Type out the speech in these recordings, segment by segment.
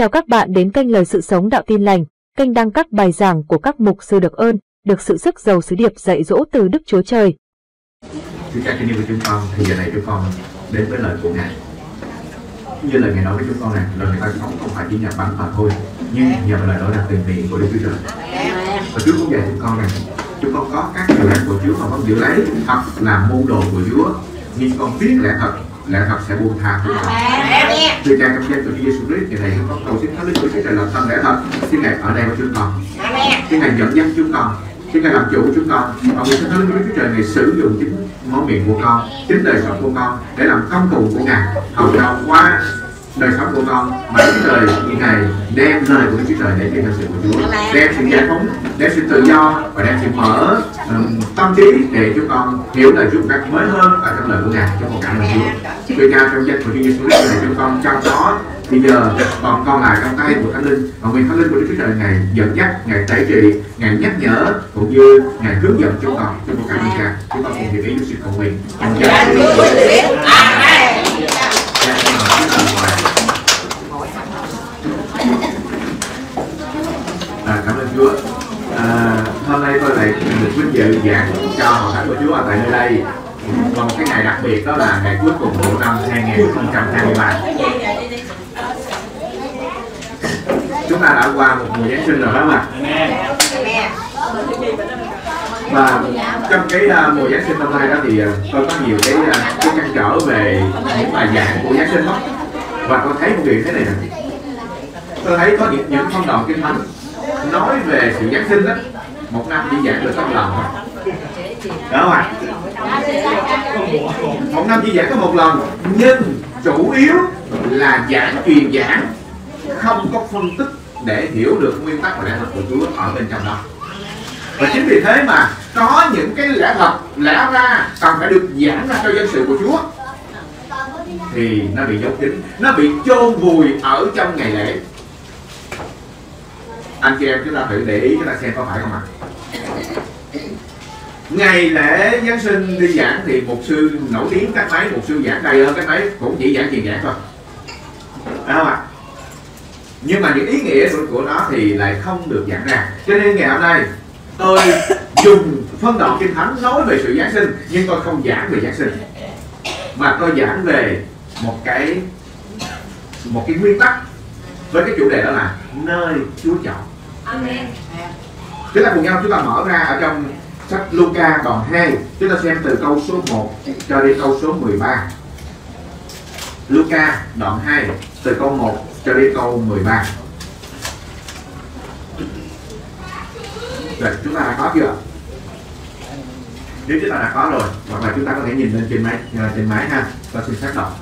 Chào các bạn đến kênh Lời Sự Sống Đạo Tin Lành, kênh đăng các bài giảng của các mục sư được ơn, được sự sức giàu sứ điệp dạy dỗ từ Đức Chúa Trời. Chúa cha kính yêu chúng con thì giờ này chúng con đến với lời của Ngài. Như lời Ngài nói với chúng con này, lời ngài ta sống không phải chỉ nhờ bánh mà thôi, nhưng nhờ lời nói là từ miệng của Đức Chúa Trời. Và Chúa cũng dạy chúng con này, chúng con có các điều lẽ của Chúa mà vẫn giữ lấy thật là môn đồ của Chúa, nhưng con biết lẽ thật lẽ thật sẽ buông tha chúng con. Thưa cha trong danh của Chúa Giêsu Christ, ngày này con cầu xin Thánh Linh Chúa Trời làm tâm lẽ thật, xin Ngài ở đây với chúng con, xin Ngài dẫn dắt chúng con, xin Ngài làm chủ chúng con, và nguyện Thánh Linh của Chúa Trời Ngài sử dụng chính món miệng của con, chính đời sống của con để làm công cụ của Ngài, hầu nào qua đời sống của con mà chính lời Ngài đem lời của Đức Chúa Trời để truyền sự của Chúa, đem sự giải phóng, đem sự tự do và đem sự mở um, tâm trí để chúng con hiểu lời Chúa một cách mới hơn ở trong lời của Ngài trong một cảm ơn Chúa. Tôi ca trong danh của Chúa Giêsu Christ này chúng con trao đó bây giờ còn con lại trong tay của Thánh Linh và nguyện Thánh Linh của Đức Chúa Trời Ngài dẫn dắt, Ngài tẩy trị, Ngài nhắc nhở cũng như Ngài hướng dẫn chúng con trong một cảm ơn Cha. Chúng con cùng hiệp ý với sự cầu nguyện. Trong danh của Chúa À, cảm ơn Chúa. À, hôm nay tôi lại được vinh dự giảng cho hội thánh của Chúa ở tại nơi đây. Còn cái ngày đặc biệt đó là ngày cuối cùng của năm 2023. Chúng ta đã qua một mùa Giáng sinh rồi đó mà. Và trong cái uh, mùa Giáng sinh năm nay đó thì uh, tôi có nhiều cái uh, cái trăn trở về những bài giảng của Giáng sinh đó. Và tôi thấy một điều thế này nè. Tôi thấy có những những phong đoạn kinh thánh nói về sự Giáng sinh đó một năm chỉ giảng được có một lần. Đó không ạ? Một năm chỉ giảng có một lần, nhưng chủ yếu là giảng truyền giảng, không có phân tích để hiểu được nguyên tắc và lẽ thật của Chúa ở bên trong đó. Và chính vì thế mà có những cái lẽ thật, lẽ ra cần phải được giảng ra cho dân sự của Chúa, thì nó bị giấu kín, nó bị chôn vùi ở trong ngày lễ anh chị em chúng ta thử để ý chúng ta xem có phải không ạ? Ngày lễ giáng sinh đi giảng thì một sư nổi tiếng các máy một sư giảng đầy hơn các máy cũng chỉ giảng truyền giảng thôi. Phải không ạ? Nhưng mà những ý nghĩa của, của nó thì lại không được giảng ra. Cho nên ngày hôm nay tôi dùng phân đoạn kinh thánh nói về sự giáng sinh nhưng tôi không giảng về giáng sinh. Mà tôi giảng về một cái một cái nguyên tắc với cái chủ đề đó là nơi Chúa chọn. Amen. chúng ta cùng nhau chúng ta mở ra ở trong sách Luca đoạn 2 chúng ta xem từ câu số 1 cho đến câu số 13 Luca đoạn 2 từ câu 1 cho đến câu 13 Rồi chúng ta đã có chưa? Nếu chúng ta đã có rồi hoặc là chúng ta có thể nhìn lên trên máy trên máy ha. Ta xin xác đọc.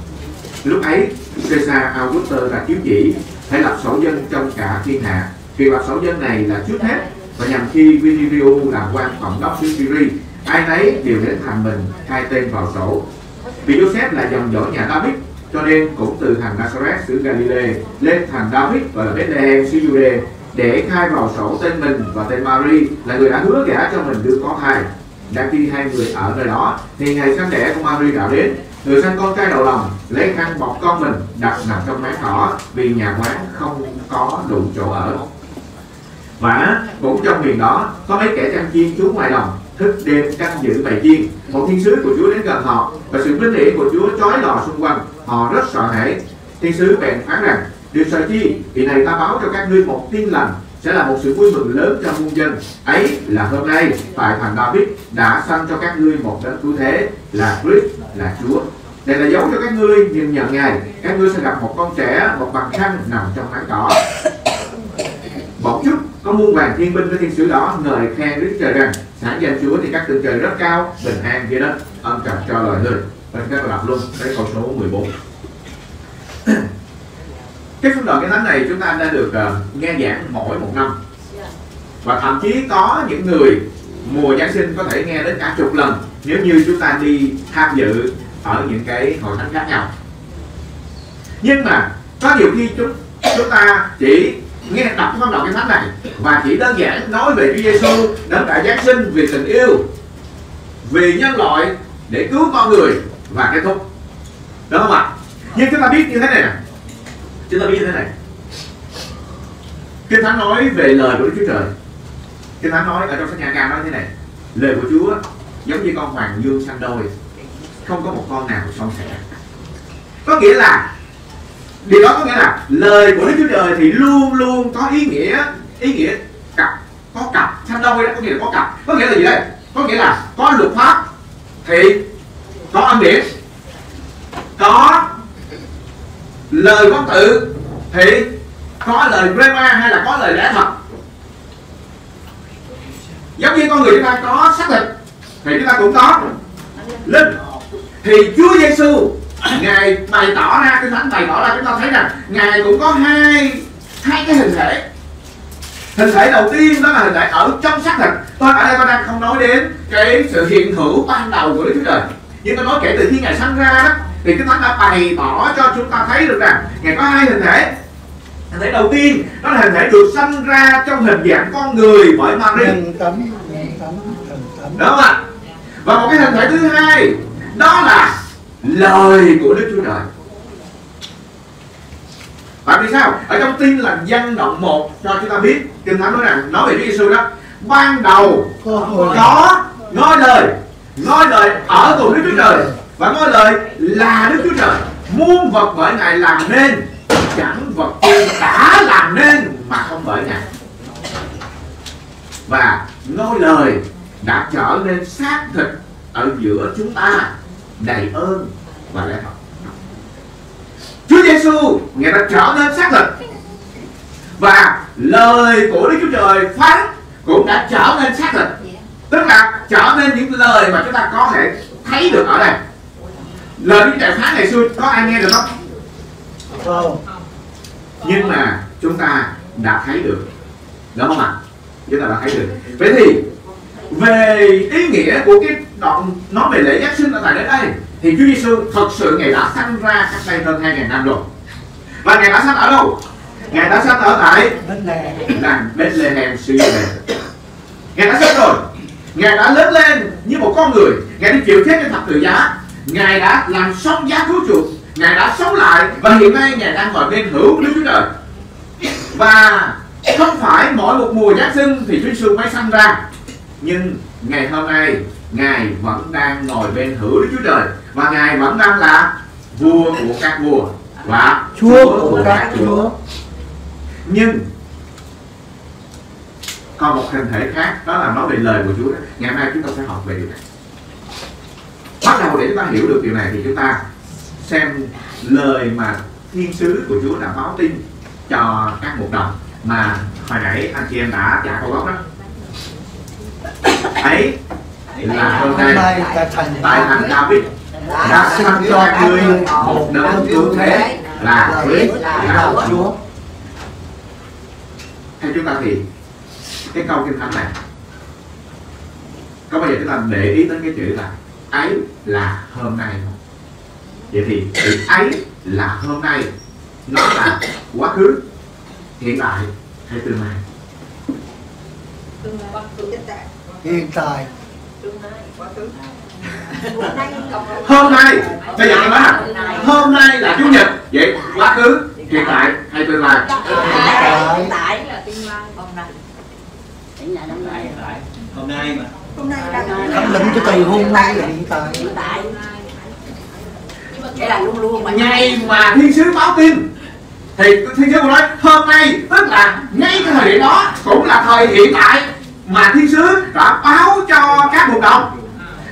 Lúc ấy Caesar Augustus đã chiếu chỉ hãy lập sổ dân trong cả thiên hạ. Kỳ lập sổ dân này là trước hết. Và nhằm khi video làm quan tổng đốc xứ Syria ai nấy đều đến thành mình khai tên vào sổ. Vì Joseph là dòng dõi nhà David, cho nên cũng từ thành Nazareth xứ Galilee lên thành David và là Bethlehem xứ Jude để khai vào sổ tên mình và tên Mary là người đã hứa gả cho mình đứa có thai đã khi hai người ở nơi đó, thì ngày sinh đẻ của Mary đã đến người sanh con trai đầu lòng, lấy khăn bọc con mình, đặt nằm trong máng thỏ, vì nhà quán không có đủ chỗ ở. Và cũng trong miền đó, có mấy kẻ chăn chiên trú ngoài đồng thức đêm canh giữ bầy chiên. Một thiên sứ của Chúa đến gần họ, và sự vinh hiển của Chúa chói lò xung quanh. Họ rất sợ hãi. Thiên sứ bèn phán rằng, điều sợ chi? Vì này ta báo cho các ngươi một tin lành sẽ là một sự vui mừng lớn cho muôn dân. Ấy là hôm nay, tại thành David đã sanh cho các ngươi một đấng cứu thế, là Christ, là Chúa. Đây là dấu cho các ngươi nhìn nhận ngài. Các ngươi sẽ gặp một con trẻ, một bằng khăn nằm trong mái cỏ một chút, có muôn vàng thiên binh với thiên sứ đó ngợi khen đức trời rằng, sáng danh chúa thì các tầng trời rất cao, bình an dưới đất, ân cần cho loài người. Và các bạn đọc luôn cái câu số 14 cái phong đoạn cái thánh này chúng ta đã được uh, nghe giảng mỗi một năm. Và thậm chí có những người mùa Giáng sinh có thể nghe đến cả chục lần nếu như chúng ta đi tham dự ở những cái hội thánh khác nhau. Nhưng mà có nhiều khi chúng chúng ta chỉ nghe đọc cái phong đoạn cái thánh này và chỉ đơn giản nói về Chúa Giêsu đấng đã Giáng sinh vì tình yêu vì nhân loại để cứu con người và kết thúc. Đúng không ạ? Nhưng chúng ta biết như thế này nè chúng ta biết như thế này. Kinh Thánh nói về lời của Đức Chúa Trời. Kinh Thánh nói ở trong sách nhà ca nói thế này. Lời của Chúa giống như con hoàng dương sanh đôi. Không có một con nào son sẻ. Có nghĩa là, Điều đó có nghĩa là lời của Đức Chúa Trời thì luôn luôn có ý nghĩa Ý nghĩa cặp, Có cặp sanh đôi đó, có nghĩa là có cặp. Có nghĩa là gì đây? Có nghĩa là có luật pháp Thì có âm điển, Có lời văn tự thì có lời rema hay là có lời lẽ thật? Giống như con người chúng ta có xác thịt thì chúng ta cũng có. Linh thì Chúa Giêsu ngài bày tỏ ra cái thánh bày tỏ ra, chúng ta thấy rằng ngài cũng có hai hai cái hình thể. Hình thể đầu tiên đó là hình thể ở trong xác thịt tôi ở đây tôi đang không nói đến cái sự hiện hữu ban đầu của Đức Chúa Trời. Nhưng tôi nói kể từ khi ngài sanh ra đó thì cái thánh đã bày tỏ cho chúng ta thấy được rằng ngài có hai hình thể. Hình thể đầu tiên đó là hình thể được sanh ra trong hình dạng con người bởi Mary. Thần tấm, đúng không ạ? Và một cái hình thể thứ hai đó là lời của Đức Chúa Trời. Tại vì sao? Ở trong tin là dân động 1 cho chúng ta biết Kinh Thánh nói rằng nói về Chúa Giêsu đó Ban đầu Có ngôi lời. Ngôi lời ở cùng Đức Chúa Trời và ngôi lời là Đức Chúa Trời. Muôn vật bởi Ngài làm nên, Chẳng vật gì đã làm nên mà không bởi Ngài. Và ngôi lời đã trở nên xác thịt ở giữa chúng ta, đầy ơn và lẽ thật Chúa Giêsu ngài đã trở nên xác thịt và lời của Đức Chúa Trời phán cũng đã trở nên xác thịt tức là trở nên những lời mà chúng ta có thể thấy được ở đây lời Chúa Trời phán ngày xưa có ai nghe được không? Không. nhưng mà chúng ta đã thấy được. Đúng không ạ? Chúng ta đã thấy được. Vậy thì về ý nghĩa của cái đoạn nói về lễ Giáng sinh ở tại đến đây thì Chúa Giêsu thật sự ngài đã sanh ra cách đây hơn 2.000 năm rồi. Và ngài đã sanh ở đâu? Ngài đã sanh ở tại Bên làng Bethlehem Syria ngài đã sanh rồi. Ngài đã lớn lên như một con người. Ngài đi chịu chết trên thập tự giá ngài đã làm xong giá cứu chuộc ngài đã sống lại và hiện nay ngài đang ngồi bên hữu Đức Chúa Trời và không phải mỗi một mùa Giáng sinh thì Chúa Giêsu mới sanh ra nhưng ngày hôm nay ngài vẫn đang ngồi bên hữu Đức Chúa Trời và ngài vẫn đang là vua của các vua và Chúa của các chúa. nhưng còn một hình thể khác đó là nói về lời của Chúa đó. ngày hôm nay chúng ta sẽ học về điều này bắt đầu để chúng ta hiểu được điều này thì chúng ta xem lời mà thiên sứ của Chúa đã báo tin cho các mục đồng mà hồi nãy anh chị em đã trả câu gốc đó. Ấy là hôm nay tại thành David. Đã sanh cho ngươi một đấng cứu thế là Christ là Chúa. theo chúng ta thì cái câu kinh thánh này có bao giờ chúng ta để ý đến cái chữ là ấy là hôm nay. Vậy thì chữ ấy là hôm nay nó là quá khứ hiện tại hay tương lai? Hiện tại. Hôm nay. Bây giờ tôi nói là hôm nay là chủ nhật. Vậy quá khứ hiện tại hay tương lai? Tại. Là tương lai. Hôm nay. Hiện tại năm nay hôm nay mà khẳng định cái từ hôm nay là hiện tại. cái là luôn luôn mà ngày mà thiên sứ báo tin thì thiên sứ nói hôm nay tức là ngay cái thời điểm đó cũng là thời hiện tại mà thiên sứ đã báo cho các mục đồng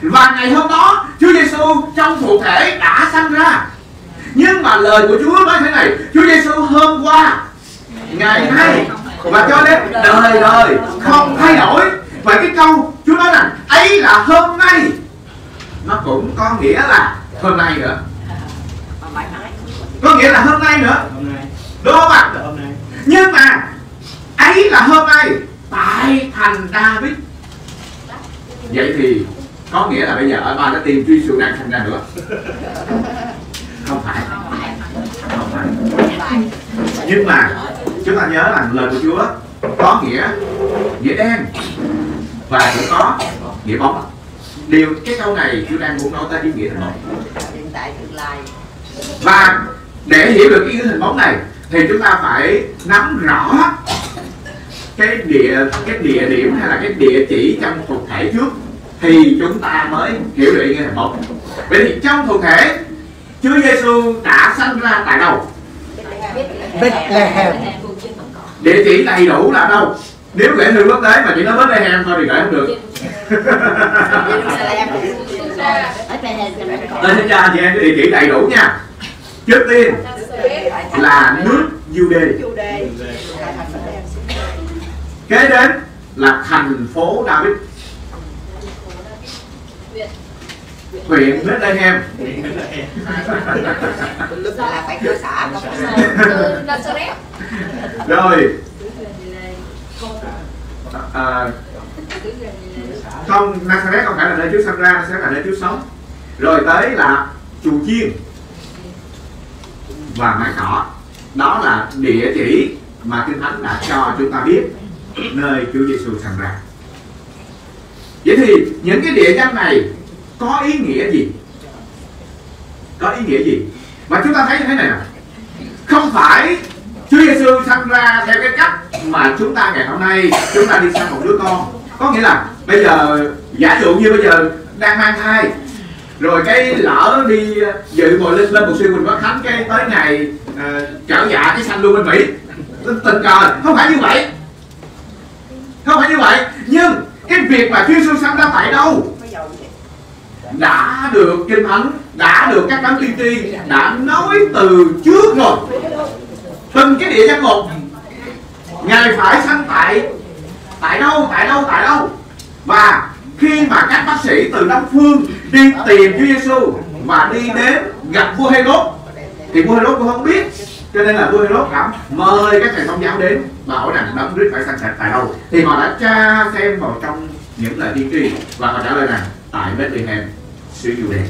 và ngày hôm đó Chúa Giêsu trong phụ thể đã sanh ra. Nhưng mà lời của Chúa nói thế này Chúa Giêsu hôm qua ngày nay và cho đến đời đời không thay đổi và cái câu, Chúa nói rằng, ấy là hôm nay. Nó cũng có nghĩa là hôm nay nữa. Có nghĩa là hôm nay nữa. Hôm nay đúng không ạ? Hôm nay nhưng mà, ấy là hôm nay, tại thành David. Vậy thì có nghĩa là bây giờ ở ba đã tìm truy sự đang thành ra nữa. Không phải. Không phải. Nhưng mà, chúng ta nhớ là lời của Chúa có nghĩa nghĩa đen và cũng có. Nghĩa bóng. Điều cái câu này Chúa đang muốn nói tới ý nghĩa hình bóng. Hiện tại tương lai. Và để hiểu được ý nghĩa hình bóng này thì chúng ta phải nắm rõ cái địa cái địa điểm hay là cái địa chỉ trong thuộc thể trước thì chúng ta mới hiểu được ý nghĩa hạnh phúc vậy thì trong thuộc thể Chúa Giêsu đã sanh ra tại đâu? Bethlehem. Địa chỉ đầy đủ là đâu nếu gửi thư quốc tế mà chỉ nói Bethlehem thôi thì gửi không được. Tôi sẽ cho chị em cái địa chỉ đầy đủ nha. Trước tiên là nước Jude kế đến là thành phố David. Huyện Bethlehem. Là phải cơ xã không rồi à, không Nazareth không phải là nơi Chúa sanh ra Nazareth là nơi Chúa sống. Rồi tới là chùa chiên và mái cỏ đó là địa chỉ mà kinh thánh đã cho chúng ta biết nơi Chúa Giêsu sanh ra. Vậy thì những cái địa danh này có ý nghĩa gì? Có ý nghĩa gì? Mà chúng ta thấy như thế này nè. Không phải Chúa Giêsu sanh ra theo cái cách mà chúng ta ngày hôm nay chúng ta đi sang một đứa con. Có nghĩa là bây giờ giả dụ như bây giờ đang mang thai rồi cái lỡ đi dự ngồi lên lên một siêu mình có khánh cái tới ngày uh, trở dạ cái sanh luôn bên mỹ. Tình tình cờ không phải như vậy. Không phải như vậy nhưng cái việc mà Chúa Giêsu sanh ra tại đâu? Đã được kinh thánh đã được các đấng tiên tri đã nói từ trước rồi từng cái địa danh một, ngài phải sanh tại tại đâu tại đâu tại đâu? Và khi mà các bác sĩ từ đông phương đi tìm Chúa Giêsu và đi đến gặp vua Herod, thì vua Herod cũng không biết. Cho nên là vua Herod cảm mời các thầy thông giáo đến và hỏi rằng đấng Christ phải sanh sạch tại đâu. Thì họ đã tra xem vào trong những lời tiên tri và họ trả lời rằng, tại Bethlehem, xứ Jude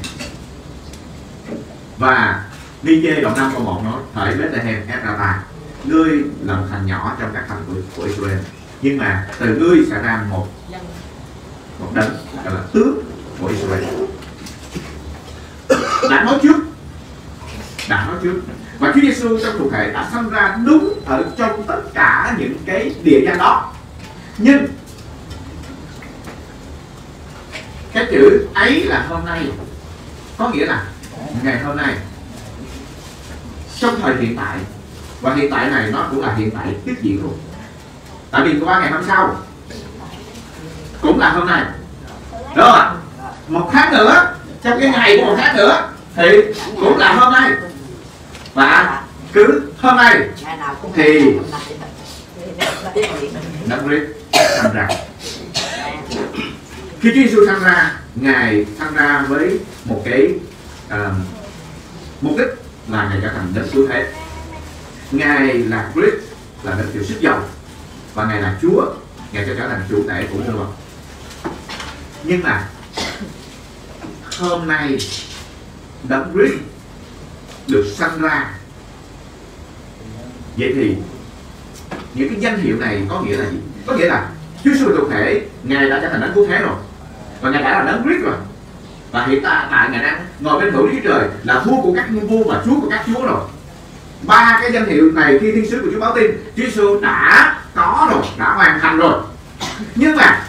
và Ni-chê đoạn 5 câu 1 nói Hỡi Bethlehem Ephrata Ngươi là một thành nhỏ trong các thành của, của Israel. Nhưng mà từ ngươi sẽ ra một Một đấng gọi là tướng của Israel. Đã nói trước. Đã nói trước. Và Chúa Giêsu trong cụ thể đã sinh ra đúng ở trong tất cả những cái địa danh đó. Nhưng cái chữ ấy là hôm nay. Có nghĩa là ngày hôm nay trong thời hiện tại và hiện tại này nó cũng là hiện tại tiếp diễn luôn. Tại vì qua ngày hôm sau cũng là hôm nay. Đúng không ạ? Một tháng nữa trong cái ngày của một tháng nữa thì cũng là hôm nay. Và cứ hôm nay Thì- đấng Christ thăng ra. Khi Chúa Giêsu thăng ra ngài thăng ra với một cái uh, mục đích là ngài trở thành đấng cứu thế ngài là Christ, là đấng chịu sức dầu và ngài là Chúa. Ngài sẽ trở thành chủ thể của nhân vật. Nhưng mà, hôm nay, đấng Christ được sanh ra. Vậy thì, những cái danh hiệu này có nghĩa là gì? Có nghĩa là Chúa Giêsu thuộc thể. Ngài đã trở thành đấng cứu thế rồi. Và ngài đã là đấng Christ rồi và hiện tại tại ngài đang ngồi bên hữu lý trời là vua của các vua và chúa của các chúa rồi. Ba cái danh hiệu này khi thiên sứ của Chúa báo tin, Chúa Giêsu đã có rồi, đã hoàn thành rồi. Nhưng mà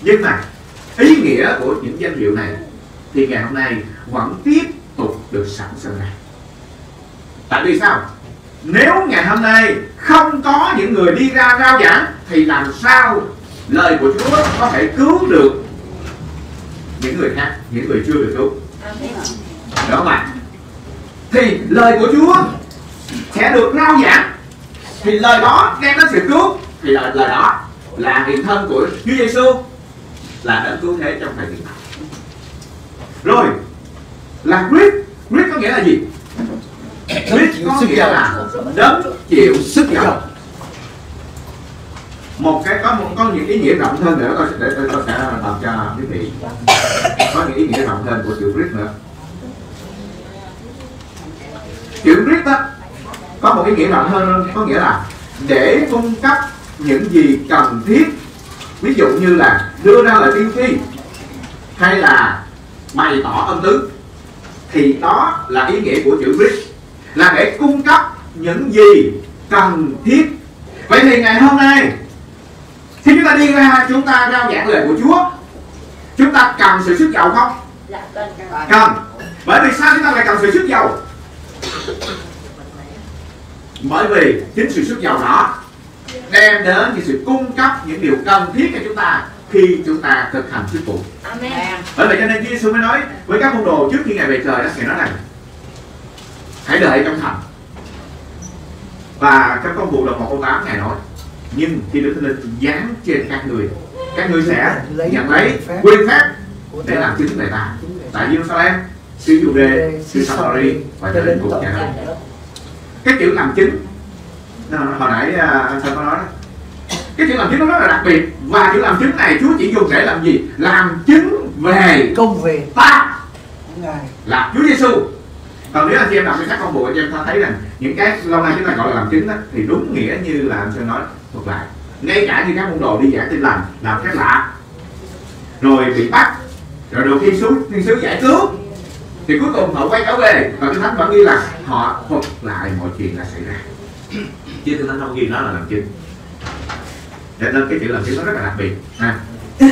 nhưng mà, ý nghĩa của những danh hiệu này thì ngày hôm nay vẫn tiếp tục được sản sinh này. Tại vì sao? Nếu ngày hôm nay không có những người đi ra rao giảng, thì làm sao lời của Chúa có thể cứu được những người khác những người chưa được cứu. Đúng không ạ thì lời của Chúa sẽ được rao giảng. Thì lời đó đem đến sự cứu. Thì lời, lời đó là hiện thân của Chúa Giêsu là đấng cứu thế trong thời hiện tại rồi là Christ Christ có nghĩa là gì? Christ có nghĩa là đấng chịu sức dầu một cái có một có những ý nghĩa rộng hơn nữa tôi sẽ để tôi, tôi sẽ đọc cho quý vị. Có những ý nghĩa rộng hơn của chữ Greek nữa. Chữ Greek đó có một ý nghĩa rộng hơn có nghĩa là để cung cấp những gì cần thiết. Ví dụ như là đưa ra lời tiên tri hay là bày tỏ âm tứ thì đó là ý nghĩa của chữ Greek là để cung cấp những gì cần thiết. Vậy thì ngày hôm nay khi chúng ta đi ra chúng ta rao giảng lời của Chúa. Chúng ta cần sự sức giàu không? Dạ, cần, bởi vì sao chúng ta lại cần sự sức giàu? Bởi vì chính sự sức giàu đó đem đến cái sự cung cấp những điều cần thiết cho chúng ta khi chúng ta thực hành sứ vụ Amen. bởi vậy cho nên Chúa Giêsu mới nói với các môn đồ trước khi ngài về trời đó ngài nói rằng hãy đợi trong thành. Và trong công vụ đoạn một câu 8 ngài nói nhưng khi Đức Thánh Linh giáng trên các người các ngươi sẽ nhận lấy quyền phép để làm chứng về ta. Tại Jerusalem sư Jude sư Samari và cho đến cùng nhà cái chữ làm chứng nó- hồi nãy à, anh Sơn có nói đó. Cái chữ làm chứng nó rất là đặc biệt. Và chữ làm chứng này Chúa chỉ dùng để làm gì? Làm chứng về công về ta. Là Chúa Giêsu còn nếu anh chị em đọc cái sách công vụ anh chị em ta thấy rằng những cái lâu nay chúng ta gọi là làm chứng đó, thì đúng nghĩa như là anh Sơn nói ngược lại. Ngay cả như các môn đồ đi giảng tin lành làm phép lạ. Rồi bị bắt. Rồi được thiên sứ thiên sứ giải cứu. Thì cuối cùng họ quay trở về và kinh thánh vẫn ghi là họ thuật lại mọi chuyện đã xảy ra. Chứ kinh thánh không ghi nó là làm chứng cho nên cái chữ làm chứng nó rất là đặc biệt. Ha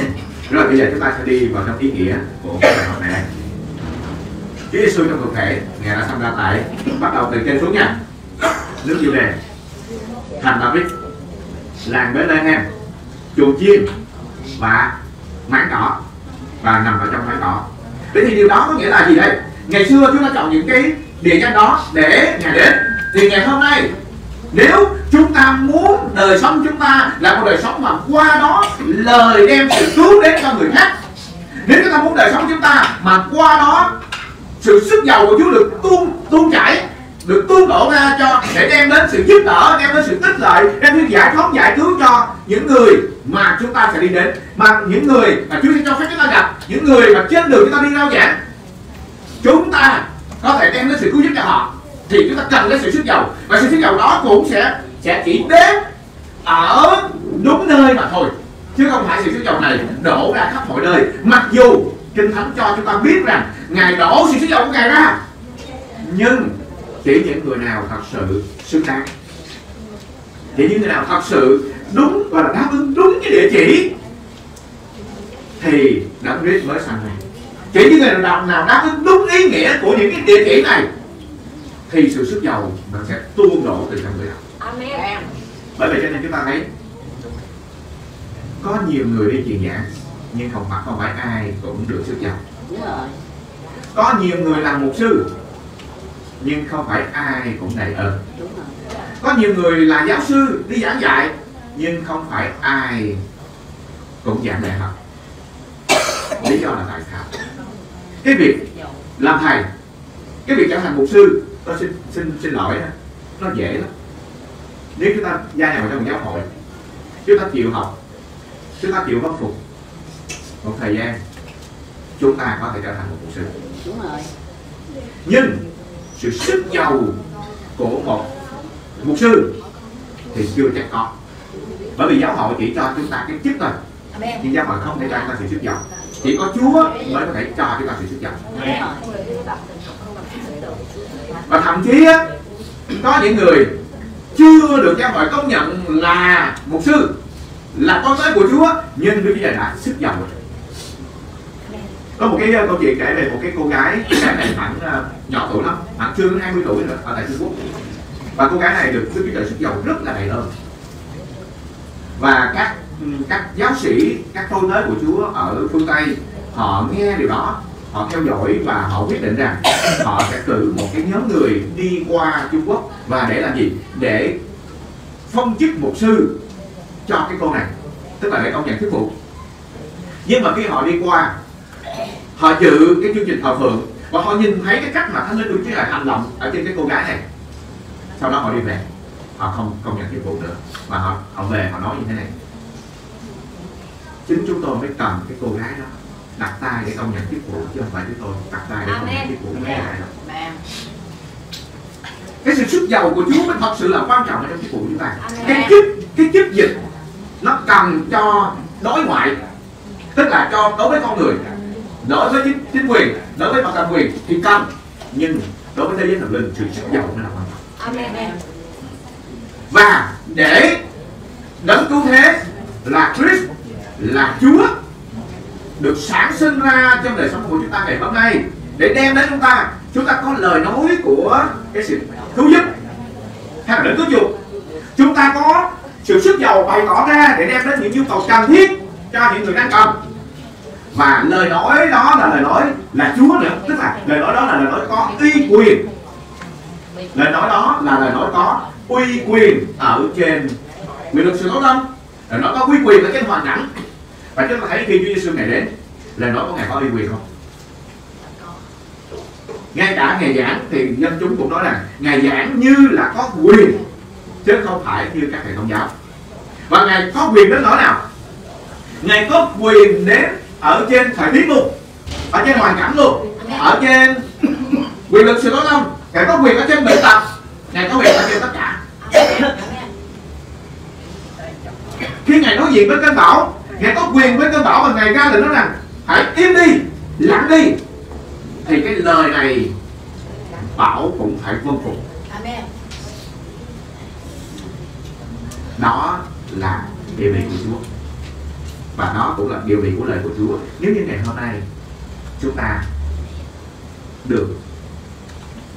rồi bây giờ chúng ta sẽ đi vào trong ý nghĩa của cái bài học này. Chúa Giêsu trong thực thể ngài đã sinh ra tại bắt đầu từ trên xuống nha. Nước Giu Đề thành David làng Bethlehem chuồng chiên và mảng cỏ và nằm ở trong mảng cỏ thế thì điều đó có nghĩa là gì đây? Ngày xưa chúng ta chọn những cái địa danh đó để ngày đến. Thì ngày hôm nay, nếu chúng ta muốn đời sống chúng ta là một đời sống mà qua đó lời đem sự cứu đến cho người khác. Nếu chúng ta muốn đời sống chúng ta mà qua đó sự sức giàu của Chúa được tuôn tuôn chảy được tuôn đổ ra cho, để đem đến sự giúp đỡ, đem đến sự tích lợi, đem đến giải phóng, giải cứu cho những người mà chúng ta sẽ đi đến. Mà những người mà Chúa sẽ cho phép chúng ta gặp, những người mà trên đường chúng ta đi rao giảng, chúng ta có thể đem đến sự cứu giúp cho họ. Thì chúng ta cần đến sự sức giàu, và sự sức giàu đó cũng sẽ sẽ chỉ đến ở đúng nơi mà thôi. Chứ không phải sự sức giàu này đổ ra khắp mọi nơi. Mặc dù kinh thánh cho chúng ta biết rằng ngài đổ sự sức giàu của ngài ra, nhưng chỉ những người nào thật sự xứng đáng chỉ những người nào thật sự đúng và đáp ứng đúng cái địa chỉ thì đấng Christ mới sanh này chỉ những người nào nào đáp ứng đúng ý nghĩa của những cái địa chỉ này thì sự sức giàu nó sẽ tuôn đổ từ trong người đó Amen. bởi vậy cho nên chúng ta thấy có nhiều người đi truyền giảng nhưng không phải không phải ai cũng được sức giàu Đúng rồi. có nhiều người làm mục sư nhưng không phải ai cũng đầy ơn. Có nhiều người là giáo sư đi giảng dạy nhưng không phải ai cũng giảng đại học. Lý do là tại sao? Cái việc làm thầy cái việc trở thành mục sư tôi xin xin xin lỗi nó dễ lắm. Nếu chúng ta gia nhập vào trong một giáo hội chúng ta chịu học chúng ta chịu khắc phục một thời gian chúng ta có thể trở thành một mục sư. Đúng rồi. nhưng sự sức giàu của một mục sư thì chưa chắc có. Bởi vì giáo hội chỉ cho chúng ta cái chức thôi nhưng giáo hội không thể cho chúng ta sự sức giàu. Chỉ có Chúa mới có thể cho chúng ta sự sức giàu. Và thậm chí á, có những người chưa được giáo hội công nhận là mục sư là con tới của Chúa nhưng Đức Chúa Trời đã sức giàu. rồi có một cái uh, câu chuyện kể về một cái cô gái cô gái này khoảng uh, nhỏ tuổi lắm khoảng chưa đến 20 tuổi rồi ở tại Trung Quốc. Và cô gái này được Đức Chúa Trời sức giàu rất là đầy ơn. Và các ừ, các giáo sĩ các tôi tới của Chúa ở phương Tây họ nghe điều đó họ theo dõi và họ quyết định rằng họ sẽ cử một cái nhóm người đi qua Trung Quốc. Và để làm gì? Để phong chức mục sư cho cái cô này tức là để công nhận thuyết phục nhưng mà khi họ đi qua họ dự cái chương trình thờ phượng và họ nhìn thấy cái cách mà thánh linh đức chúa trời hành động ở trên cái cô gái này. Sau đó họ đi về. Họ không công nhận thuyết phục nữa. Mà họ họ về họ nói như thế này. Chính chúng tôi mới cần cái cô gái đó đặt tay để công nhận thuyết vụ chứ không phải chúng tôi đặt tay để công nhận thuyết vụ. Mấy ai đâu cái sự sức giàu của Chúa mới thật sự là quan trọng ở trong thuyết vụ chúng ta cái chức cái chức dịch nó cần cho đối ngoại tức là cho đối với con người đối với chính, chính quyền đối với bậc cầm quyền thì cần. Nhưng đối với thế giới thần linh sự sức giàu mới là quan trọng Amen. và để đấng cứu thế là Christ là Chúa được sản sinh ra trong đời sống của chúng ta ngày hôm nay để đem đến chúng ta chúng ta có lời nói của cái sự cứu giúp hay là đến cứu chuộc. Chúng ta có sự sức giàu bày tỏ ra để đem đến những nhu cầu cần thiết cho những người đang cần và lời nói đó là lời nói là Chúa nữa. Tức là lời nói đó là lời nói có uy quyền. Lời nói đó là lời nói có uy quyền ở trên quyền lực sự tốt không? Lời nói có uy quyền ở trên hoàn cảnh và chúng ta thấy khi Chúa Giêsu ngày đến, lời nói của ngài có uy quyền không? Ngay cả ngày giảng thì dân chúng cũng nói rằng ngày giảng như là có quyền, chứ không phải như các thầy thông giáo. Và ngài có quyền đến nỗi nào? Ngài có quyền đến ở trên thời tiết luôn. Ở trên hoàn cảnh luôn. Ở trên quyền lực sự tối không ngài có quyền ở trên bệnh tật. Ngài có quyền ở trên tất cả. Khi ngài nói chuyện với cơn bão, ngài có quyền với cơn bão và ngài ra lệnh nó rằng, hãy im đi, lặng đi. Thì cái lời này bảo cũng phải vâng phục đó là địa vị của Chúa và nó cũng là địa vị của lời của Chúa. Nếu như ngày hôm nay chúng ta được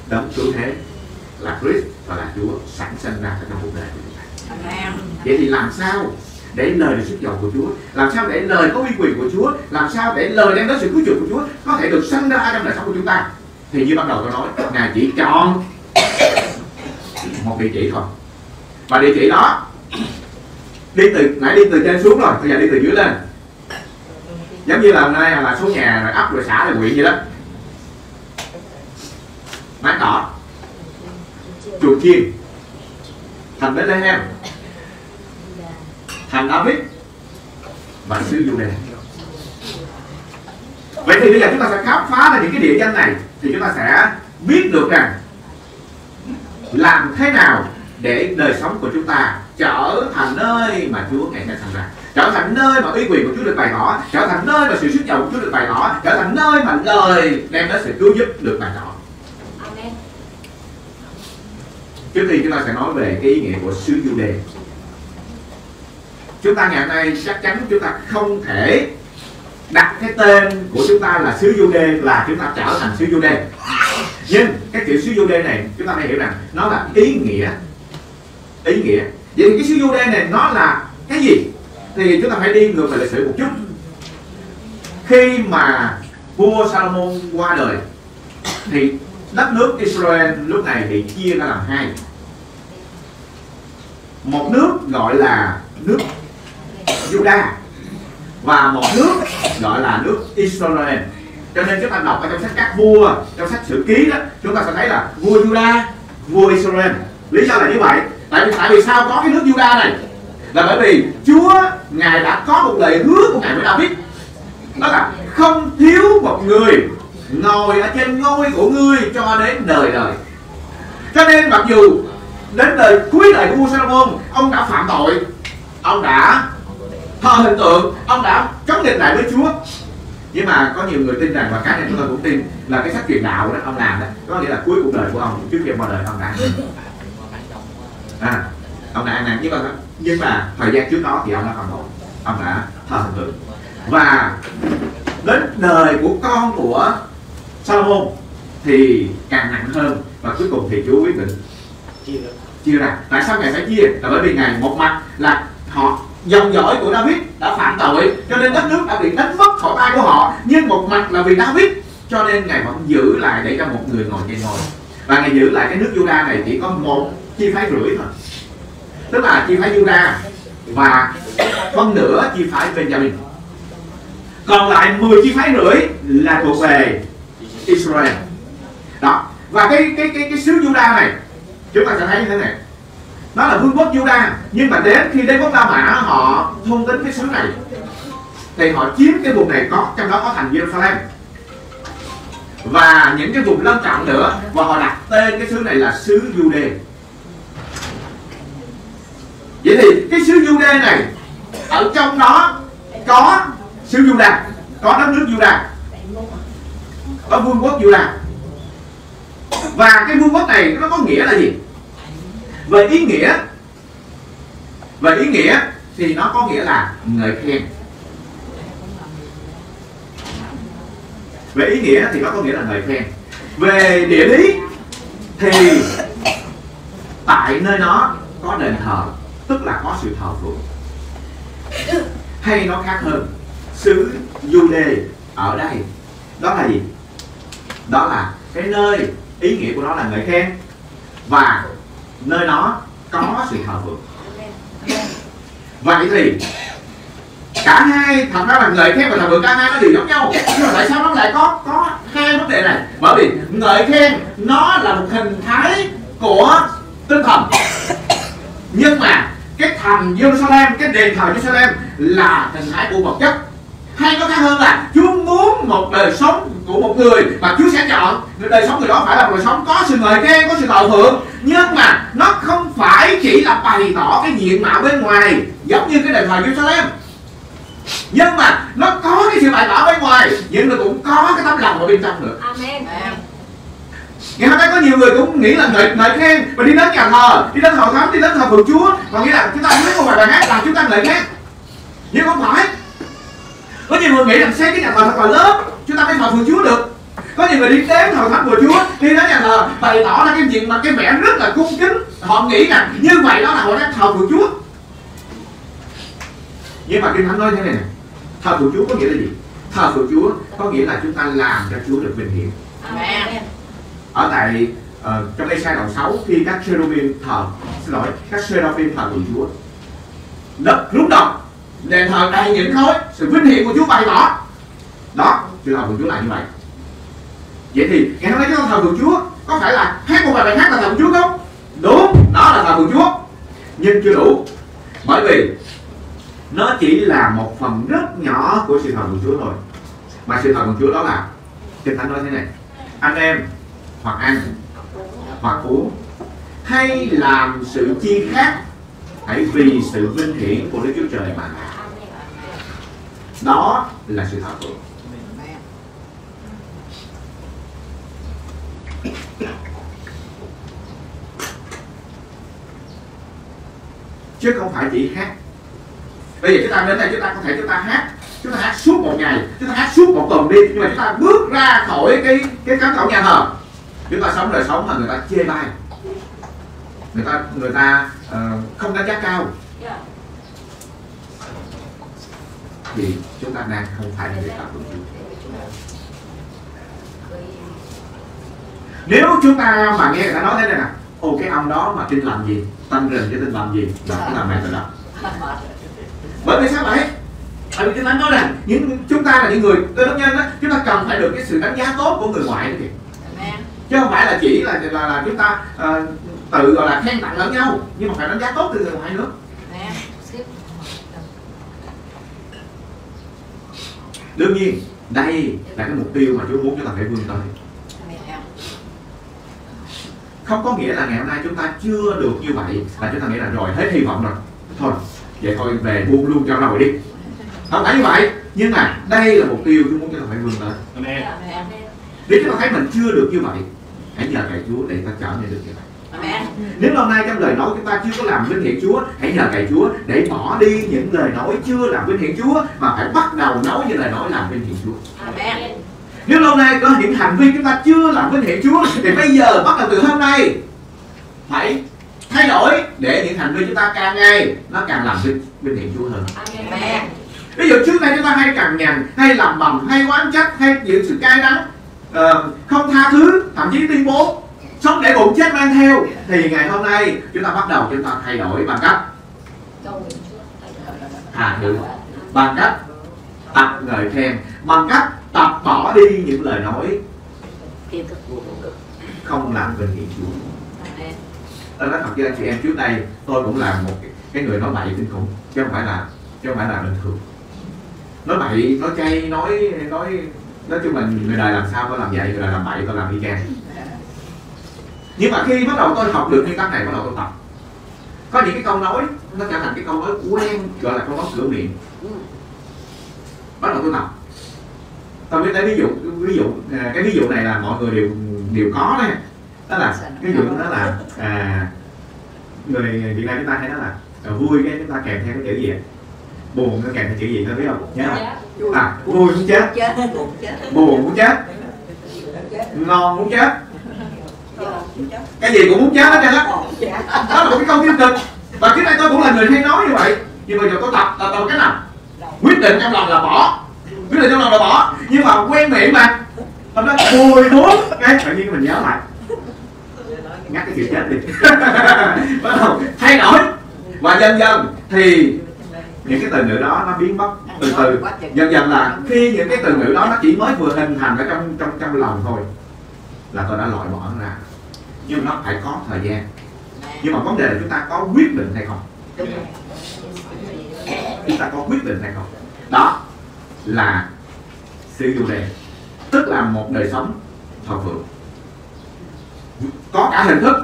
đấng cứu thế là Christ và là Chúa sẵn sinh ra trong cuộc đời của chúng ta. Vậy thì làm sao để lời được sức giàu của Chúa? Làm sao để lời có uy quyền của Chúa? Làm sao để lời đem đến sự cứu chuộc của Chúa có thể được sinh ra trong đời sống của chúng ta? Thì như ban đầu tôi nói ngài chỉ chọn một địa chỉ thôi. Và địa chỉ đó đi từ, nãy đi từ trên xuống rồi, bây giờ đi từ dưới lên. Giống như là hôm nay, là số nhà rồi ấp rồi xã rồi huyện vậy đó. Mái đỏ chùa chim thành Bethlehem thành David và xứ Jude vậy thì bây giờ chúng ta sẽ khám phá ra những cái địa danh này, thì chúng ta sẽ biết được rằng làm thế nào để đời sống của chúng ta trở thành nơi mà Chúa ngày sẽ thành ra. Trở thành nơi mà uy quyền của Chúa được bày tỏ trở thành nơi mà sự sức giàu của Chúa được bày tỏ trở thành nơi mà lời đem đến sự cứu giúp được bày tỏ. Trước tiên chúng ta sẽ nói về cái ý nghĩa của xứ Jude chúng ta ngày nay chắc chắn chúng ta không thể đặt cái tên của chúng ta là xứ Jude là chúng ta trở thành xứ Jude nhưng cái chữ xứ Jude này chúng ta phải hiểu rằng nó là ý nghĩa ý nghĩa. Vậy thì cái xứ Jude này nó là cái gì? Thì chúng ta phải đi ngược về lịch sử một chút. Khi mà vua Salomon qua đời, thì đất nước Israel lúc này bị chia ra làm hai. Một nước gọi là nước Judah và một nước gọi là nước Israel. Cho nên chúng ta đọc ở trong sách các vua, trong sách sử ký đó, chúng ta sẽ thấy là vua Judah vua Israel. Lý do là như vậy tại vì tại vì sao có cái nước Juda này? Là bởi vì Chúa, ngài đã có một lời hứa của ngài với David. Đó là không thiếu một người ngồi ở trên ngôi của ngươi cho đến đời đời. Cho nên mặc dù đến đời cuối đời của Salomon, ông đã phạm tội, ông đã thờ hình tượng, ông đã chống nghịch lại với Chúa. Nhưng mà có nhiều người tin rằng, và cá nhân chúng tôi cũng tin, là cái sách truyền đạo đó ông làm đó, có nghĩa là cuối cuộc đời của ông, trước khi qua đời ông đã à, ông đã ăn năn nhưng mà nhưng mà thời gian trước đó thì ông đã phạm tội. Ông đã thờ hình tượng và đến đời của con của Salomon thì càng nặng hơn và cuối cùng thì Chúa quyết định chia ra. tại sao ngài phải chia? Là bởi vì ngài một mặt là họ dòng dõi của David đã phạm tội cho nên đất nước đã bị đánh mất khỏi tay của họ. Nhưng một mặt là vì David cho nên ngài vẫn giữ lại để cho một người ngồi trên ngôi và ngài giữ lại cái nước Juda này chỉ có một chi phái rưỡi thôi. Tức là chi phái Juda và phân nửa chi phái Benjamin. Còn lại 10 chi phái rưỡi là thuộc về Israel. Đó. Và cái cái cái cái xứ Juda này, chúng ta sẽ thấy như thế này. Nó là vương quốc Juda, nhưng mà đến khi đến quốc La Mã họ thôn tính cái xứ này, thì họ chiếm cái vùng này có, trong đó có thành Jerusalem. Và những cái vùng lân cận nữa, và họ đặt tên cái xứ này là xứ Jude vậy thì cái xứ Juda này, ở trong đó có xứ Juda có đất nước Juda có vương quốc Juda và cái vương quốc này nó có nghĩa là gì? Về ý nghĩa về ý nghĩa thì nó có nghĩa là người khen. Về ý nghĩa thì nó có nghĩa là người khen. Về địa lý thì tại nơi nó có đền thờ tức là có sự thờ phượng. Hay nó khác hơn, xứ Jude ở đây. Đó là gì? Đó là cái nơi, ý nghĩa của nó là ngợi khen. Và nơi nó có sự thờ phượng. Vậy thì cả hai, thật ra là ngợi khen và thờ phượng cả hai nó đều giống nhau. Nhưng mà tại sao nó lại có có hai vấn đề này? Bởi vì ngợi khen nó là một hình thái của tinh thần. Nhưng mà cái thành Jerusalem cái đền thờ Jerusalem là hình thái của vật chất. Hay có khác hơn là Chúa muốn một đời sống của một người mà Chúa sẽ chọn. Đời sống người đó phải là một đời sống có sự ngợi khen có sự thờ phượng nhưng mà nó không phải chỉ là bày tỏ cái diện mạo bên ngoài giống như cái đền thờ Jerusalem. Nhưng mà nó có cái sự bày tỏ bên ngoài. Nhưng mà cũng có cái tấm lòng ở bên trong nữa. Amen ngày hôm nay có nhiều người cũng nghĩ là ngợi ngợi khen và đi đến nhà thờ, đi đến hội thánh, đi đến thờ phượng chúa và nghĩ là chúng ta biết một bài bài hát là chúng ta ngợi khen. Nhưng không phải. Có nhiều người nghĩ rằng xây cái nhà thờ thật là lớn, chúng ta mới thờ phượng chúa được. Có nhiều người đi đến hội thánh của chúa, đi đến nhà thờ, bày tỏ ra cái chuyện mà cái vẻ rất là cung kính. Họ nghĩ rằng như vậy đó là họ đang thờ phượng chúa. Nhưng mà kinh thánh nói thế này thờ phượng chúa có nghĩa là gì? Thờ phượng chúa có nghĩa là chúng ta làm cho chúa được vinh hiển. Amen ở tại uh, trong đây sai đoạn 6 khi các cherubim thờ xin lỗi các seraphim thờ của Chúa. Đất lúc đó đền thờ đầy những khối sự vinh hiển của Chúa bày tỏ. Đó sự thờ của Chúa là như vậy. Vậy thì ngày hôm nay chúng ta thờ của Chúa có phải là hát một bài bài hát là thờ của Chúa không? Đúng đó là thờ của Chúa. Nhưng chưa đủ bởi vì nó chỉ là một phần rất nhỏ của sự thờ của Chúa thôi. Mà sự thờ của Chúa đó là Kinh Thánh nói thế này. Anh em hoặc ăn. Hoặc uống. Hay làm sự chi khác. Hãy vì sự vinh hiển của Đức Chúa Trời mà làm. đó là sự thờ phượng. Chứ không phải chỉ hát. Bây giờ chúng ta đến đây, chúng ta có thể chúng ta hát. Chúng ta hát suốt một ngày, chúng ta hát suốt một tuần đi. Nhưng mà chúng ta bước ra khỏi cái cái cánh cổng nhà thờ chúng ta sống đời sống mà người ta chê bai. Người ta người ta ờ, không đánh giá cao. Thì chúng ta đang không phải là người ta của Chúa. Nếu chúng ta mà nghe người ta nói thế này nè ồ cái ông đó mà tin làm gì? Tâm rình cái tin làm gì? Là cũng là mẹ tự động bởi vì sao vậy? Bởi vì kinh thánh nói rằng những chúng ta là những người cơ đốc nhân đó chúng ta cần phải được cái sự đánh giá tốt của người ngoại đó kìa. Chứ không phải là chỉ là là, là chúng ta ờ, tự gọi là khen tặng lẫn nhau nhưng mà phải đánh giá tốt từ người ngoại nữa đương nhiên đây là cái mục tiêu mà Chúa muốn chúng ta phải vươn tới. Không có nghĩa là ngày hôm nay chúng ta chưa được như vậy là chúng ta nghĩ là rồi hết hy vọng rồi. Thôi vậy thôi về buông luôn cho rồi đi. Không phải như vậy nhưng mà đây là mục tiêu Chúa muốn chúng ta phải vươn tới. Nếu chúng ta thấy mình chưa được như vậy hãy nhờ cậy Chúa để ta trở nên được như vậy Amen. nếu hôm nay trong lời nói chúng ta chưa có làm vinh hiển Chúa hãy nhờ cậy Chúa để bỏ đi những lời nói chưa làm vinh hiển Chúa mà phải bắt đầu nói những lời nói làm vinh hiển Chúa Amen. nếu lâu nay có những hành vi chúng ta chưa làm vinh hiển Chúa thì bây giờ bắt đầu từ hôm nay hãy thay đổi để những hành vi chúng ta càng ngày nó càng làm vinh vinh hiển Chúa hơn Amen. ví dụ trước đây chúng ta hay cằn nhằn hay làm bầm hay oán trách hay chịu sự cay đắng Ờ, không tha thứ thậm chí tuyên bố. Sống để bụng chết mang theo. Thì ngày hôm nay chúng ta bắt đầu chúng ta thay đổi bằng cách. Tha thứ. Bằng cách tập ngợi khen. Bằng cách tập bỏ đi những lời nói không làm vinh hiển Chúa. Tôi nói thật với anh chị em trước đây tôi cũng là một cái, cái người nói bậy kinh khủng chứ không phải là chứ không phải là bình thường. Nói bậy nói chay nói nói nói chung là người đời làm sao tôi làm vậy người đời làm bậy tôi làm y chang. Nhưng mà khi bắt đầu tôi học được nguyên tắc này bắt đầu tôi tập. Có những cái câu nói nó trở thành cái câu nói quen gọi là câu nói cửa miệng. Bắt đầu tôi tập. Tôi biết lấy ví dụ ví dụ à, cái ví dụ này là mọi người đều đều có đấy đó là ví dụ đó là à, người Việt Nam chúng ta hay nói là à, vui cái chúng ta kèm theo cái chữ gì buồn nó kèm theo chữ gì? Nó biết không? Nhớ không? Dạ à vui muốn chết. Buồn muốn chết. Ngon muốn chết. Cái gì cũng muốn chết hết trơn á. Đó là một cái câu tiêu cực. Và trước đây tôi cũng là người hay nói như vậy. Nhưng bây giờ tôi tập tập tập cái nào? Quyết định trong lòng là bỏ. Quyết định trong lòng là bỏ. Nhưng mà quen miệng mà. Hôm đó vui muốn cái tự nhiên mình nhớ lại. Nhắc cái chuyện chết đi. Bắt đầu thay đổi. Và dần dần thì những cái từ ngữ đó nó biến mất từ từ. Dần dần là khi những cái từ ngữ đó nó chỉ mới vừa hình thành ở trong trong trong lòng thôi là tôi đã loại bỏ nó ra. Nhưng nó phải có thời gian. Nhưng mà vấn đề là chúng ta có quyết định hay không? Chúng ta có quyết định hay không? Đó là sự dù đề tức là một đời sống thờ phượng. Có cả hình thức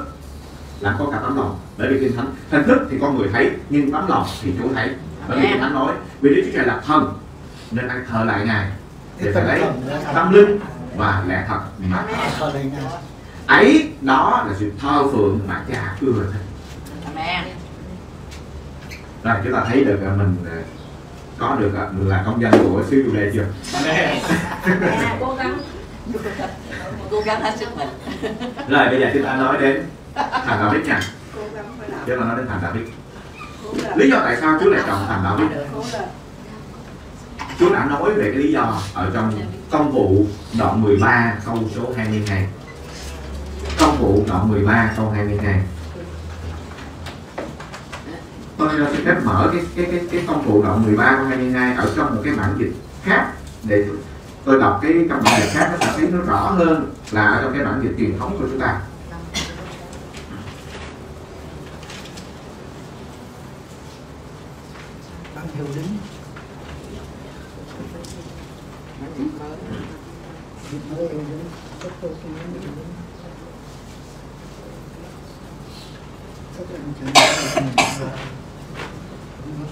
là có cả tấm lòng. Bởi vì kinh thánh hình thức thì con người thấy nhưng tấm lòng thì Chúa thấy bởi vì thánh nói vì Đức Chúa Trời là thân nên anh thờ lại ngài. Để phải lấy tâm linh và lẽ thật. Mà thờ. Ấy đó là sự thờ phượng mà cha ưa thích. Rồi chúng ta thấy được à, mình à, có được à, là công dân của xứ du lê chưa cố gắng. Cố gắng hết sức mình. Rồi bây giờ chúng ta nói đến thằng David nha. Chúng ta nói đến thằng David lý do tại sao Chúa lại chọn thằng Đức Chúa đã nói về cái lý do ở trong công vụ đoạn 13 câu số 22 công vụ đoạn 13 câu 22 tôi ờ, xin phép mở cái cái cái cái công vụ đoạn 13 câu 22 ở trong một cái bản dịch khác để tôi đọc cái trong bản dịch khác, nó sẽ thấy nó rõ hơn là ở trong cái bản dịch truyền thống của chúng ta. Bạn hiểu tôi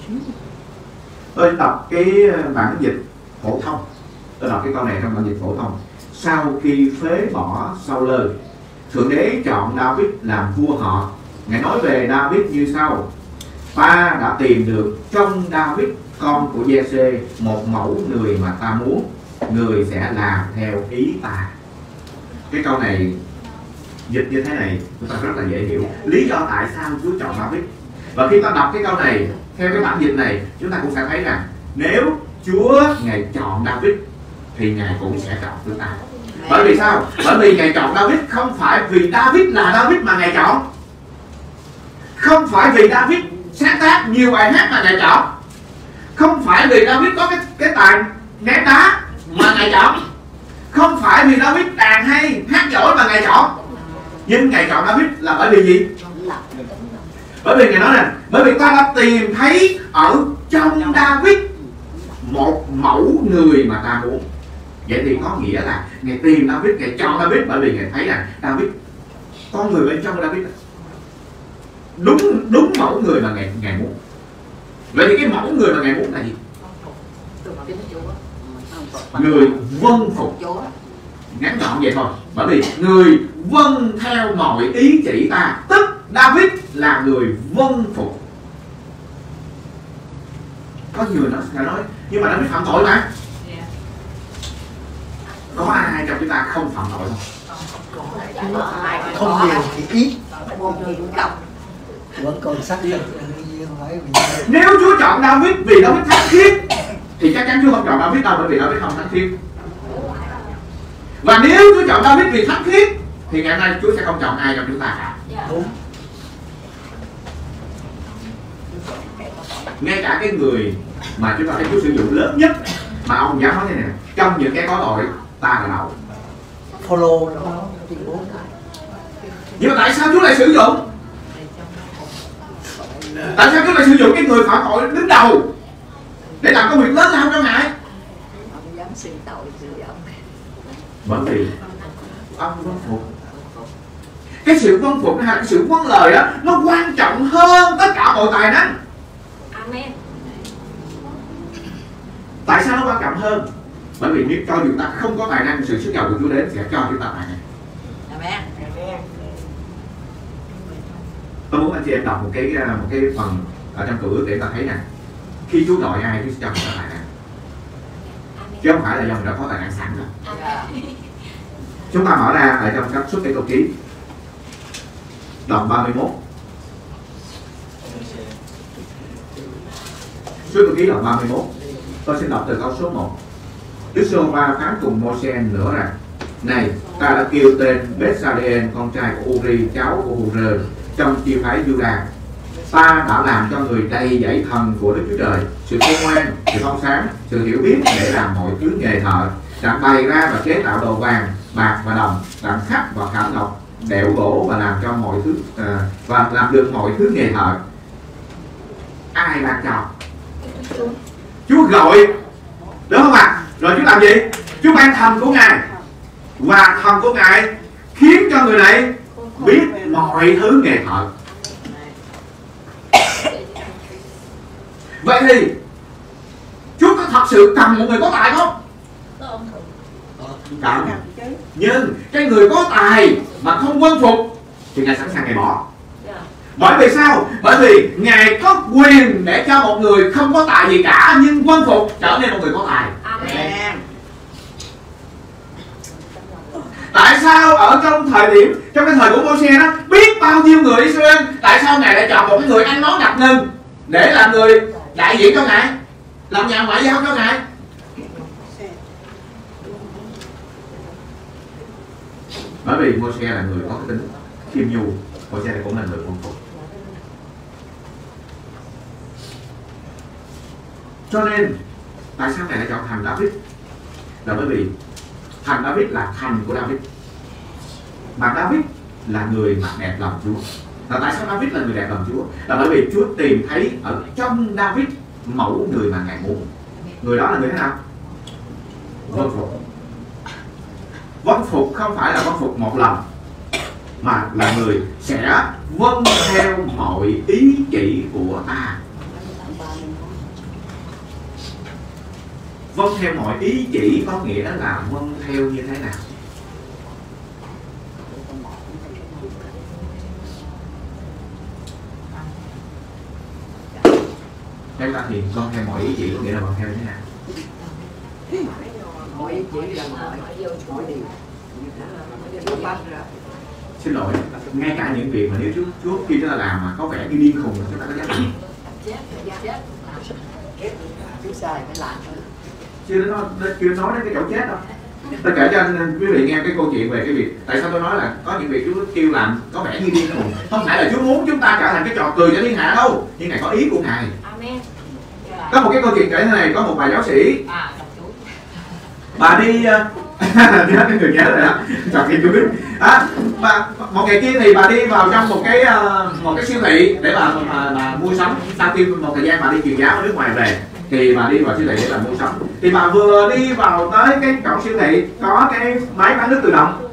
anh tôi đọc cái ờ, bản dịch phổ thông. Tôi đọc cái câu này trong bản dịch phổ thông. Sau khi phế bỏ Saul thượng đế chọn David làm vua họ. Ngài nói về David như sau ta đã tìm được trong David, con của Giê-xê, một mẫu người mà ta muốn. Người sẽ làm theo ý ta. Cái câu này dịch như thế này, chúng ta rất là dễ hiểu. Lý do tại sao Chúa chọn David? Và khi ta đọc cái câu này, theo cái bản dịch này, chúng ta cũng sẽ thấy rằng nếu Chúa ngài chọn David, thì ngài cũng sẽ chọn chúng ta. Bởi vì sao? Bởi vì ngài chọn David không phải vì David là David mà ngài chọn. Không phải vì David sáng tác nhiều bài hát mà ngài chọn. Không phải vì David có cái cái tài ném đá mà ngài chọn. Không phải vì David đàn hay hát giỏi mà ngài chọn. Nhưng ngài chọn David là bởi vì gì? Bởi vì ngài nói nè, bởi vì ta đã tìm thấy ở trong David một mẫu người mà ta muốn. Vậy thì có nghĩa là ngài tìm David, ngài chọn David bởi vì ngài thấy là David, con người bên trong David đúng đúng mẫu người mà ngài ngài muốn. Vậy thì cái mẫu người mà ngài muốn là gì? Người vâng phục. Chúa ngắn gọn vậy thôi. Bởi vì người vâng theo mọi ý chỉ ta. Tức David là người vâng phục. Có người nó sẽ nói nhưng mà David phạm tội mà. Có ai trong chúng ta không phạm tội không? Không. Nhiều thì ít một người cũng cộng Vẫn còn xác định nếu Chúa chọn David vì David thánh khiết thì chắc chắn Chúa không chọn David đâu bởi vì David không thánh khiết. Và nếu Chúa chọn David vì thánh khiết thì ngày hôm nay Chúa sẽ không chọn ai trong chúng ta cả. Đúng. Ngay cả cái người mà chúng ta thấy Chúa sử dụng lớn nhất mà ông dám nói thế này trong những cái có tội ta là đầu. Follow bố nhưng mà tại sao Chúa lại sử dụng tại sao Chúa lại sử dụng cái người phạm tội đứng đầu để làm công việc lớn lao cho ngài ông dám xưng tội sự ông. Bởi vì ông vâng phục. Cái sự vâng phục hay cái sự vâng lời đó nó quan trọng hơn tất cả mọi tài năng. Amen. Tại sao nó quan trọng hơn? Bởi vì nếu cho chúng ta không có tài năng sự sức giàu của Chúa đến sẽ cho chúng ta tài năng Amen tôi muốn anh chị em đọc một cái à, một cái phần ở trong cửa để ta thấy nè. Khi Chúa gọi ai Chúa sẽ cho người ta tài năng chứ không phải là do mình đã có tài năng sẵn rồi. Chúng ta mở ra ở trong các xuất cái câu ký. Đoạn 31 Xuất câu ký đoạn 31 Tôi xin đọc từ câu số 1 Đức Sô Va phán cùng Môi-se nữa rằng Này, ta đã kêu tên Bethsaden, con trai của Uri, cháu của Hur trong chi phái Judah ta đã làm cho người đầy dạy thần của Đức Chúa Trời sự khôn ngoan, sự thông sáng, sự hiểu biết để làm mọi thứ nghề thợ đặng bày ra và chế tạo đồ vàng, bạc và đồng, đặng khắc và khảm ngọc, đẽo gỗ và làm cho mọi thứ à, và làm được mọi thứ nghề thợ. Ai ban cho? Chúa gọi, đúng không ạ? Rồi Chúa làm gì? Chúa ban thần của Ngài và thần của Ngài khiến cho người này biết mọi thứ nghề thợ. Vậy thì, Chúa có thật sự cần một người có tài không. Cần. Nhưng cái người có tài mà không quân phục thì ngài sẵn sàng ngài bỏ. Bởi vì sao? Bởi vì ngài có quyền để cho một người không có tài gì cả, nhưng quân phục trở nên một người có tài. Amen. Tại sao ở trong thời điểm, trong cái thời của Môi-se đó, biết bao nhiêu người Israel? Tại sao ngài lại chọn một cái người ăn nói ngập ngừng để làm người đại diện cho ngài, làm nhà ngoại giao cho ngài? Bởi vì Môi-se là người có cái tính khiêm nhu Môi-se cũng là người quân phục. Cho nên, tại sao ngài lại chọn thành David là bởi vì thành David là thành của David. Mà David là người mà đẹp lòng Chúa. Là tại sao David là người đẹp lòng Chúa? Là bởi vì Chúa tìm thấy ở trong David mẫu người mà ngài muốn. Người đó là người thế nào? Vâng phục. Vâng phục không phải là vâng phục một lần, mà là người sẽ vâng theo mọi ý chỉ của ta. Vâng theo mọi ý chỉ có nghĩa là vâng theo như thế nào? Theo ta thì vâng theo mọi ý chỉ có nghĩa là vâng theo như thế nào? Mọi chỉ là mọi mọi điều Chúa bắt ra xin lỗi ngay cả những việc mà nếu Chúa Chúa khi chúng ta làm mà có vẻ như điên khùng chúng ta có dám làm. Chúa sai phải làm chưa nó chưa nói đến cái chỗ chết đâu. Tôi kể cho anh quý vị nghe cái câu chuyện về cái việc tại sao tôi nói là có những việc Chúa kêu làm có vẻ như điên khùng. Không phải là Chúa muốn chúng ta trở thành cái trò cười cho thiên hạ đâu nhưng ngài có ý của ngài. Có một cái câu chuyện kể thế này có một bà giáo sĩ. À, chú. bà đi ờ, nhớ cái người nhớ rồi đó. Chọc chú biết à, bà, một ngày kia thì bà đi vào trong một cái ờ, một cái siêu thị để bà bà, bà mua sắm. Sau khi một thời gian bà đi truyền giáo ở nước ngoài về thì bà đi vào siêu thị để làm mua sắm. Thì bà vừa đi vào tới cái cổng siêu thị, có cái máy bán nước tự động.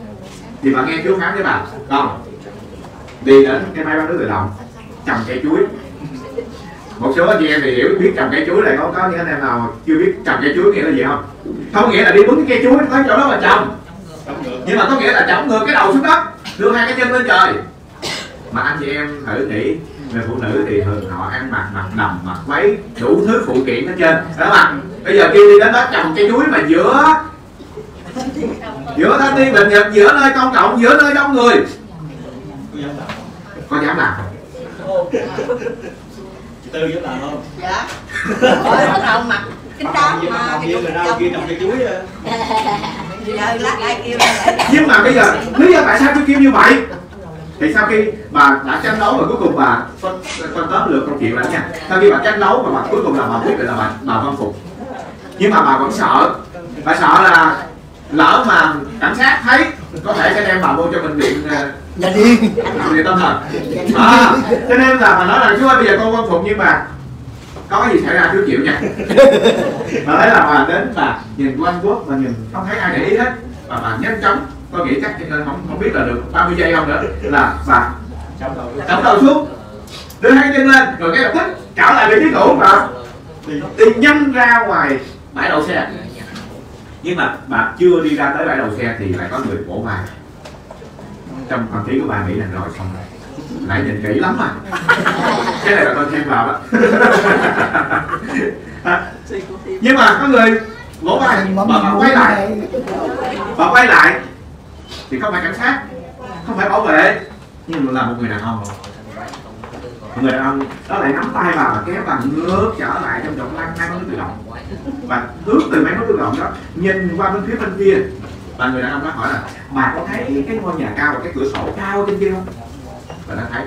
Thì bà nghe chú khám với bà, con, đi đến cái máy bán nước tự động trồng cây chuối. Một số anh chị em thì hiểu biết trồng cây chuối này có có những anh em nào chưa biết trồng cây chuối nghĩa là gì không? Không nghĩa là đi bứng cái cây chuối tới chỗ đó mà trồng. Nhưng mà có nghĩa là trồng ngược cái đầu xuống đất, đưa hai cái chân lên trời. Mà anh chị em thử nghĩ người phụ nữ thì thường họ ăn mặc mặc đầm mặc váy đủ thứ phụ kiện hết trên đó mà bây giờ kêu đi đến đó trồng cây chuối mà giữa giữa thanh niên bình nhật giữa nơi công cộng giữa nơi đông người. Có dám làm không? Chị tư dám làm không? Dạ. Bắt đầu mặc kính đáo mà cái người nào kia trồng cây chuối Giờ lát ai kêu lại nhưng mà bây giờ lý do tại sao tôi kêu như vậy thì sau khi bà đã tranh đấu và cuối cùng bà phân phân tóm lược câu chuyện lại nha. Sau khi bà tranh đấu và bà cuối cùng là bà quyết định là bà bà vâng phục. Nhưng mà bà vẫn sợ. Bà sợ là lỡ mà cảnh sát thấy có thể sẽ đem bà vô cho bệnh viện ờ, điên bệnh viện tâm thần. À, cho nên là bà nói là chú ơi bây giờ con vâng phục nhưng mà có gì xảy ra chú chịu nha. Bà thấy là bà đến bà nhìn quanh quốc và nhìn không thấy ai để ý hết. Và bà nhanh chóng có nghĩ chắc không không biết là được 30 giây không nữa. Là bà. Chống đầu xuống. Đưa hai chân lên. Rồi cái lập tức trở lại vị trí cũ và đi đi nhanh ra ngoài bãi đậu xe. Nhưng mà bà chưa đi ra tới bãi đậu xe thì lại có người vỗ vai trong tâm trí của bà nghĩ là rồi xong rồi. Lại nhìn kỹ lắm mà. Cái này là tôi thêm vào đó. À, nhưng mà có người vỗ vai bà, bà quay lại. Bà quay lại thì không phải cảnh sát, không phải bảo vệ. Nhưng là một người đàn ông. Một người đàn ông, đó lại nắm tay bà và kéo bà ngược trở lại trong động lăn hai tự động. Và hướng từ máy nước tự động đó, nhìn qua bên phía bên kia. Và người đàn ông đó hỏi là, bà có thấy cái ngôi nhà cao và cái cửa sổ cao trên kia không? Và đã thấy,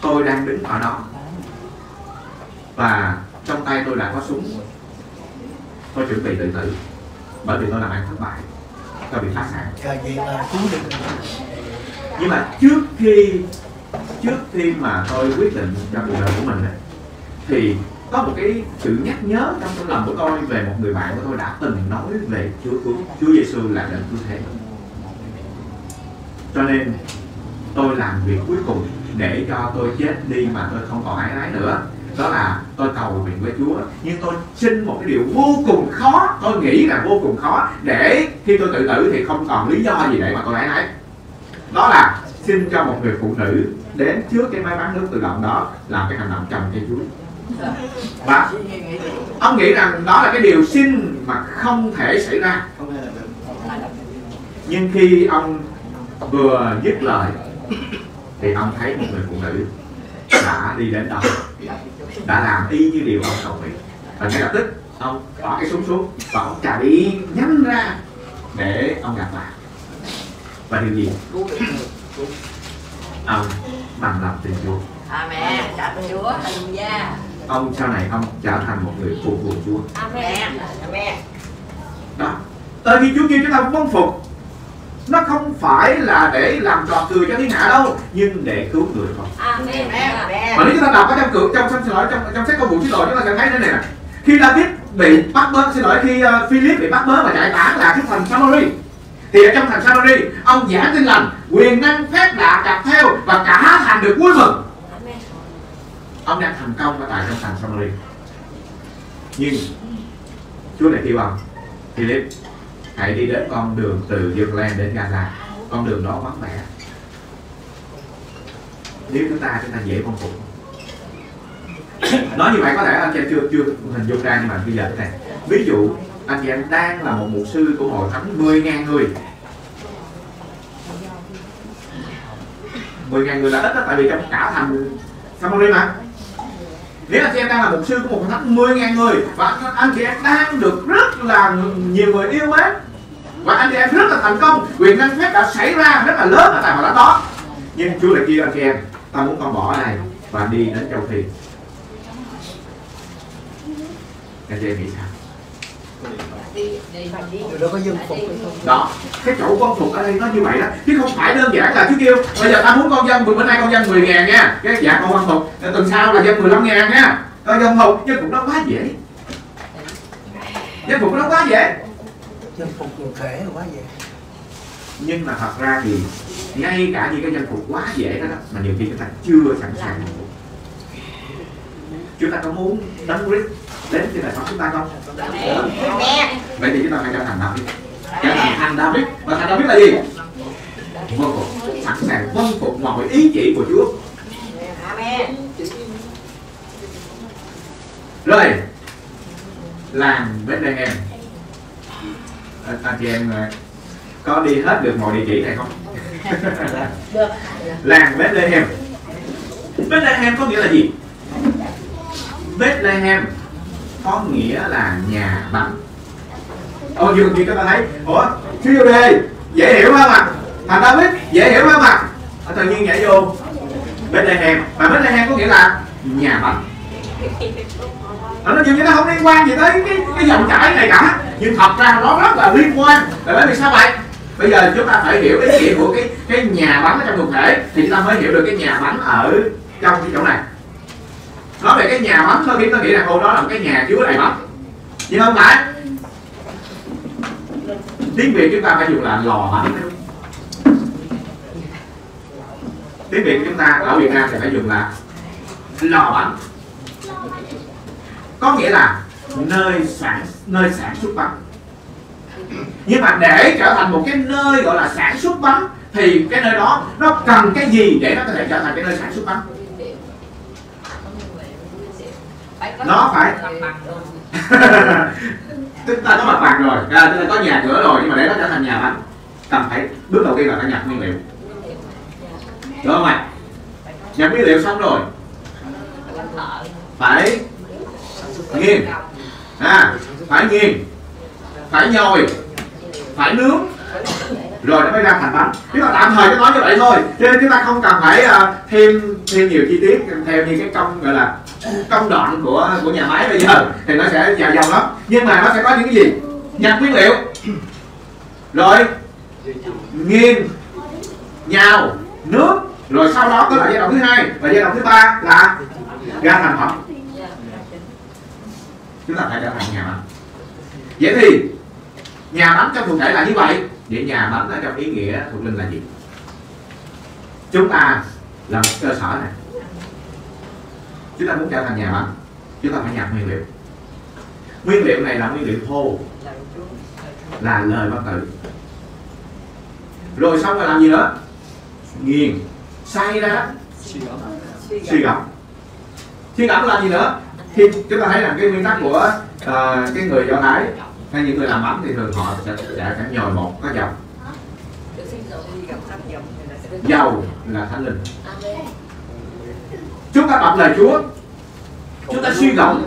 tôi đang đứng ở đó. Và trong tay tôi đã có súng. Tôi chuẩn bị tự tử. Bởi vì tôi làm ăn thất bại tôi bị phá sản vậy là cứu được. Rồi. nhưng mà trước khi trước khi mà tôi quyết định cho cuộc đời của mình ấy, thì có một cái sự nhắc nhớ trong tâm lòng của tôi về một người bạn của tôi đã từng nói về Chúa cứu Chúa Giêsu là đấng cứu thế. Cho nên tôi làm việc cuối cùng để cho tôi chết đi mà tôi không còn ái ái nữa đó là tôi cầu nguyện với Chúa. Nhưng tôi xin một cái điều vô cùng khó. Tôi nghĩ là vô cùng khó. Để khi tôi tự tử thì không còn lý do gì để mà tôi ái ái đó là xin cho một người phụ nữ đến trước cái máy bán nước tự động đó làm cái hành động chồng cây chuối và ông nghĩ rằng đó là cái điều xin mà không thể xảy ra. Nhưng khi ông vừa dứt lời thì ông thấy một người phụ nữ đã đi đến đó đã làm y như điều ông cầu nguyện và ngay lập tức ông bỏ cái súng xuống và ông chạy nhanh ra để ông gặp bà và điều gì ông bằng lòng tình Chúa Amen. Ơn Chúa. Hallelujah. ông sau này ông trở thành một người phục vụ Chúa Amen. Amen. đó tại vì Chúa kêu chúng ta vâng phục nó không phải là để làm trò cười cho thiên hạ đâu nhưng để cứu người thôi Amen. Và nếu chúng ta đọc ở trong cựu trong xin lỗi trong trong sách công vụ xin lỗi chúng ta sẽ thấy thế này nè. Khi David bị bắt bớ xin lỗi khi uh, Philip bị bắt bớ và chạy tán là cái thành Samari. Thì ở trong thành Samari ông giảng tin lành quyền năng phép lạ cặp theo và cả thành được vui mừng. Amen. ông đang thành công ở tại trong thành Samari. Nhưng Chúa lại kêu ông Philip hãy đi đến con đường từ Jerusalem đến Gaza con đường đó vắng vẻ. Nếu chúng ta chúng ta dễ phong phục nói như vậy có thể anh chị em chưa chưa hình dung ra, nhưng mà bây giờ thế này. Ví dụ, anh chị em đang là một mục sư của hội thánh 10.000 người. 10.000 người là ít đó tại vì trong cả thành Samari mà. Nếu anh chị em đang là mục sư của một hội thánh 10.000 người, và anh chị em đang được rất là nhiều người yêu mến và anh chị em rất là thành công. Quyền năng phép đã xảy ra, rất là lớn ở tại hội thánh đó nhưng Chúa lại kêu anh chị em, ta muốn con bỏ ở đây và đi đến châu Phi. Anh chị em nghĩ sao? Đó có dân phục đó cái chỗ con phục ở đây nó như vậy đó. Chứ không phải đơn giản là Chúa kêu, bây giờ ta muốn con dân, bữa nay con dân 10 ngàn nha. Cái dạ con quan phục. Tuần sau là dân 15 ngàn nha. Con dân phục. Dân phục nó quá dễ. Dân phục nó quá dễ. Dân phục quần thể là quá vậy. nhưng mà thật ra thì ngay cả những cái dân phục quá dễ đó, đó mà nhiều khi chúng ta chưa sẵn sàng chúng ta có muốn đấng Christ đến trên đời sống chúng ta không? Vậy thì chúng ta phải trở thành David trở thành thành David và thành David là gì? Vâng phục sẵn sàng vâng phục mọi ý chỉ của Chúa. Rồi làng Bethlehem anh, anh chị em ờ, có đi hết được mọi địa chỉ này không? Được. làng Bethlehem. Bethlehem có nghĩa là gì? Bethlehem có nghĩa là nhà bánh. Ồ dường như các ta thấy Ủa chú vô đề dễ hiểu không ạ? Thành David dễ hiểu không ạ? À, Tự nhiên nhảy vô. Bethlehem. Và Bethlehem có nghĩa là nhà bánh là nó dường như nó không liên quan gì tới cái, cái dòng chảy này cả. Nhưng thật ra nó rất là liên quan. Tại bởi vì sao vậy? Bây giờ chúng ta phải hiểu ý nghĩa của cái cái nhà bắn ở trong thực thể Thì chúng ta mới hiểu được cái nhà bắn ở trong cái chỗ này. Nói về cái nhà bắn thôi chúng ta nghĩ rằng ô đó là một cái nhà chứa đầy bắn, Nhưng không phải? Tiếng Việt chúng ta phải dùng là lò bắn. Tiếng Việt chúng ta ở Việt Nam thì phải dùng là lò bắn. Có nghĩa là nơi sản nơi sản xuất bánh. Nhưng mà để trở thành một cái nơi gọi là sản xuất bánh thì cái nơi đó nó cần cái gì để nó có thể trở thành cái nơi sản xuất bánh? Nó phải- chúng ta có mặt bằng rồi. À, chúng ta có nhà cửa rồi nhưng mà để nó trở thành nhà bánh cần phải bước đầu tiên là phải nhập nguyên liệu. Đúng không ạ? Nhập nguyên liệu xong rồi. Phải nghiền à phải nghiền phải nhồi. Phải nướng. Rồi nó mới ra thành bánh. Chúng ta tạm thời cứ nói như vậy thôi cho nên chúng ta không cần phải uh, thêm thêm nhiều chi tiết theo như cái công gọi là công đoạn của của nhà máy bây giờ thì nó sẽ dài dòng lắm. Nhưng mà nó sẽ có những cái gì? Nhập nguyên liệu. Rồi nghiền nhào nước rồi sau đó có là giai đoạn thứ hai và giai đoạn thứ ba là ra thành phẩm chúng ta phải trở thành nhà bánh. Vậy thì nhà bánh trong thuộc thể là như vậy. Vậy nhà bánh ở trong ý nghĩa thuộc linh là gì? Chúng ta là một cơ sở này. Chúng ta muốn trở thành nhà bánh chúng ta phải nhập nguyên liệu. Nguyên liệu này là nguyên liệu thô là lời văn tự. Rồi xong rồi làm gì nữa? Nghiền xay ra suy gẫm suy gẫm là gì nữa khi chúng ta thấy rằng cái nguyên tắc của uh, cái người do thái hay những người làm bánh thì thường họ sẽ sẽ, sẽ nhồi một có dầu dầu là thánh linh. Chúng ta đọc lời Chúa. Chúng ta suy gẫm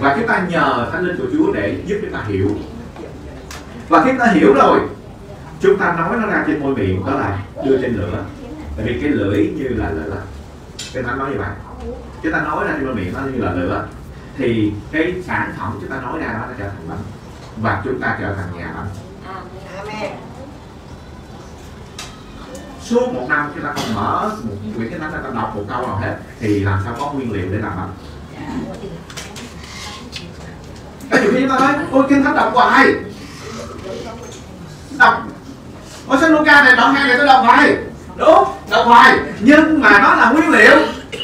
và chúng ta nhờ thánh linh của Chúa để giúp chúng ta hiểu. Và khi chúng ta hiểu rồi chúng ta nói nó ra trên môi miệng đó là đưa trên lửa. Tại vì cái lưỡi như là lửa. Cái thánh nói như vậy chúng ta nói ra trên miệng nó như là lửa. Thì cái sản phẩm chúng ta nói ra đó nó trở thành bánh. Và chúng ta trở thành nhà bánh. Suốt một năm chúng ta không mở một quyển cái thánh ta đọc một câu nào hết thì làm sao có nguyên liệu để làm bánh? Cái nhiều khi chúng ta nói ôi kinh thánh đọc hoài. Đọc. Ôi sách Luca này đoạn hai này tôi đọc hoài. Đúng đọc hoài. Nhưng mà nó là nguyên liệu.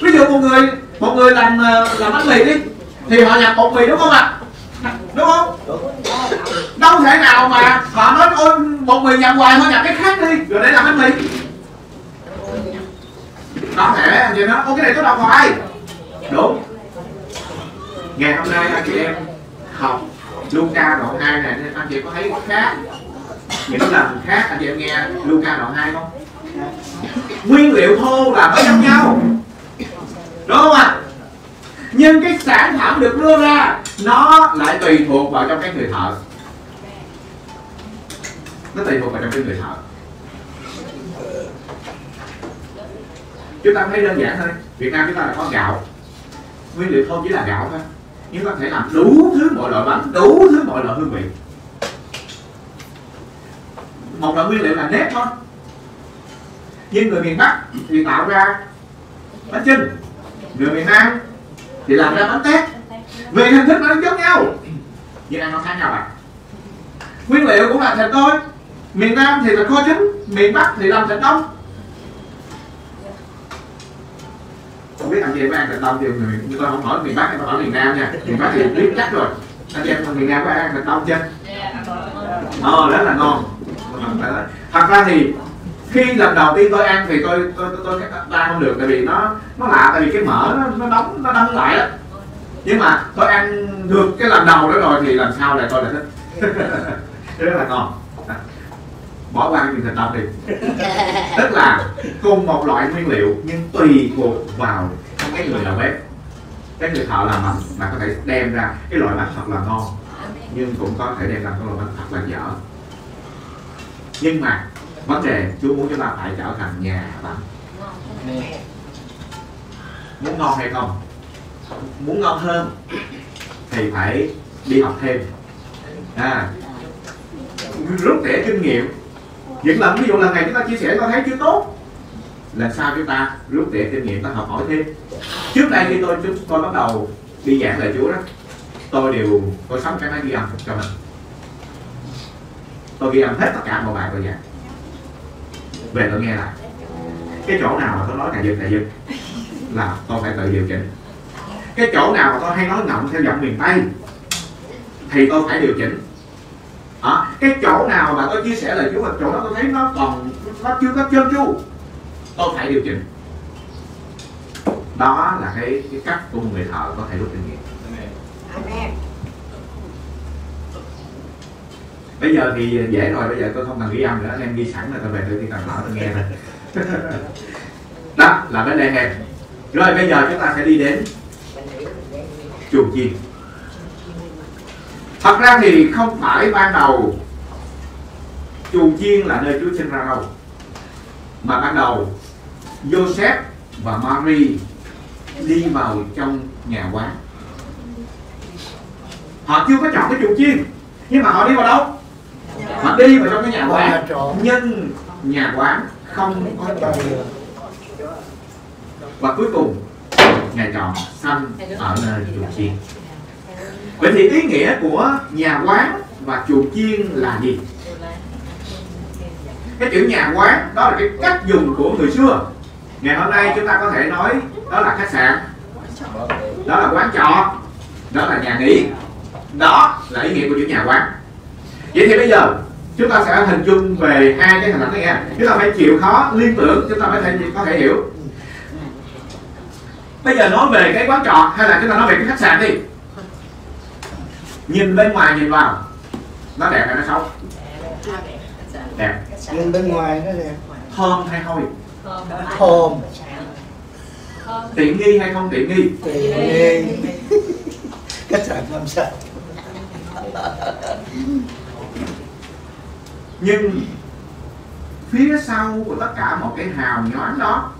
Ví dụ một người một người làm ờ, làm bánh mì đi. Thì họ nhập bột mì đúng không ạ? Đúng không? Đâu thể nào mà họ nói, ôi, bột mì nhập hoài, họ nhập cái khác đi. Rồi để làm bánh mì. Có thể, anh nó ô cái này tôi đọc hoài. Đúng. Ngày hôm nay anh chị em học Luca đoạn 2 này anh chị có thấy khác, những lần khác anh chị em nghe Luca đoạn 2 không? Nguyên liệu thô là phải giống nhau đúng không ạ? Nhưng cái sản phẩm được đưa ra, nó lại tùy thuộc vào trong cái người thợ. Nó tùy thuộc vào trong cái người thợ. Chúng ta thấy đơn giản thôi. Việt Nam chúng ta là có gạo. Nguyên liệu thô chỉ là gạo thôi. Nhưng có thể làm đủ thứ mọi loại bánh, đủ thứ mọi loại hương vị. Một loại nguyên liệu là nếp thôi. Nhưng người miền Bắc thì tạo ra bánh chưng người miền Nam thì làm ra bánh tét. Về hình thức nó giống nhau. Nhưng ăn nó khác nhau bạn nguyên liệu cũng là thịt thôi miền Nam thì là kho trứng miền Bắc thì làm thịt đông. Không biết anh chị em ăn thịt đông thì người tôi không hỏi miền Bắc em hỏi miền Nam nha. Miền Bắc thì biết chắc rồi. Anh chị em miền Nam có ăn thịt đông chưa? Ờ rất là ngon. Thật ra thì khi lần đầu tiên tôi ăn thì tôi tôi tôi, tôi ăn không được tại vì nó nó lạ tại vì cái mỡ nó nó đóng nó đóng lại đó nhưng mà tôi ăn được cái lần đầu đó rồi thì lần sau lại tôi lại thích. Rất là ngon. Bỏ qua cái chuyện thịt đông đi. Tức là cùng một loại nguyên liệu nhưng tùy thuộc vào cái người làm bếp. Cái người thợ làm bánh mà có thể đem ra cái loại bánh thật là ngon nhưng cũng có thể đem ra cái loại bánh thật là dở. Nhưng mà vấn đề Chúa muốn chúng ta phải trở thành nhà bạn, muốn ngon hay không? Muốn ngon hơn thì phải đi học thêm. À, rút tỉa kinh nghiệm. Những lần ví dụ lần này chúng ta chia sẻ tôi thấy chưa tốt. Lần sau chúng ta rút tỉa kinh nghiệm ta học hỏi thêm. Trước đây khi tôi chúng tôi bắt đầu đi giảng lời Chúa đó tôi đều tôi sống cái máy ghi âm cho mình. Tôi ghi âm hết tất cả mọi bài tôi giảng về tôi nghe lại cái chỗ nào mà tôi nói cà giật cà giật là tôi phải tự điều chỉnh. Cái chỗ nào mà tôi hay nói ngọng theo giọng miền tây thì tôi phải điều chỉnh. Đó. cái chỗ nào mà tôi chia sẻ lời Chúa mà chỗ đó tôi thấy nó còn nó chưa có trơn tru tôi phải điều chỉnh. Đó là cái, cái cách của một người thợ có thể rút kinh nghiệm bây giờ thì dễ rồi, bây giờ tôi không cần ghi âm nữa, anh em ghi sẵn là tôi về tôi chỉ cần mở tôi nghe thôi đó là vấn đề hẹp rồi, bây giờ chúng ta sẽ đi đến chuồng chiên thật ra thì không phải ban đầu chuồng chiên là nơi Chúa sinh ra đâu, mà ban đầu Joseph và Mary đi vào trong nhà quán. Họ chưa có chọn cái chuồng chiên, nhưng mà họ đi vào đâu? Họ đi vào trong cái nhà quán nhưng nhà quán không có chọn và cuối cùng ngài chọn sanh ở nơi chuồng chiên. Vậy thì ý nghĩa của nhà quán và chuồng chiên là gì? Cái chữ nhà quán, đó là cái cách dùng của người xưa. Ngày hôm nay chúng ta có thể nói đó là khách sạn, đó là quán trọ, đó là nhà nghỉ, đó là ý nghĩa của chữ nhà quán vậy thì bây giờ chúng ta sẽ hình dung về hai cái hình ảnh này nha. Chúng ta phải chịu khó liên tưởng chúng ta mới thể có thể hiểu. Bây giờ nói về cái quán trọ hay là chúng ta nói về cái khách sạn đi. Nhìn bên ngoài nhìn vào nó đẹp hay nó xấu? Đẹp. Nhưng bên ngoài nó đẹp. Thơm hay hôi? Thơm. Tiện nghi hay không tiện nghi? Tiện nghi. Khách sạn năm sao nhưng phía sau của tất cả một cái hào nhoáng đó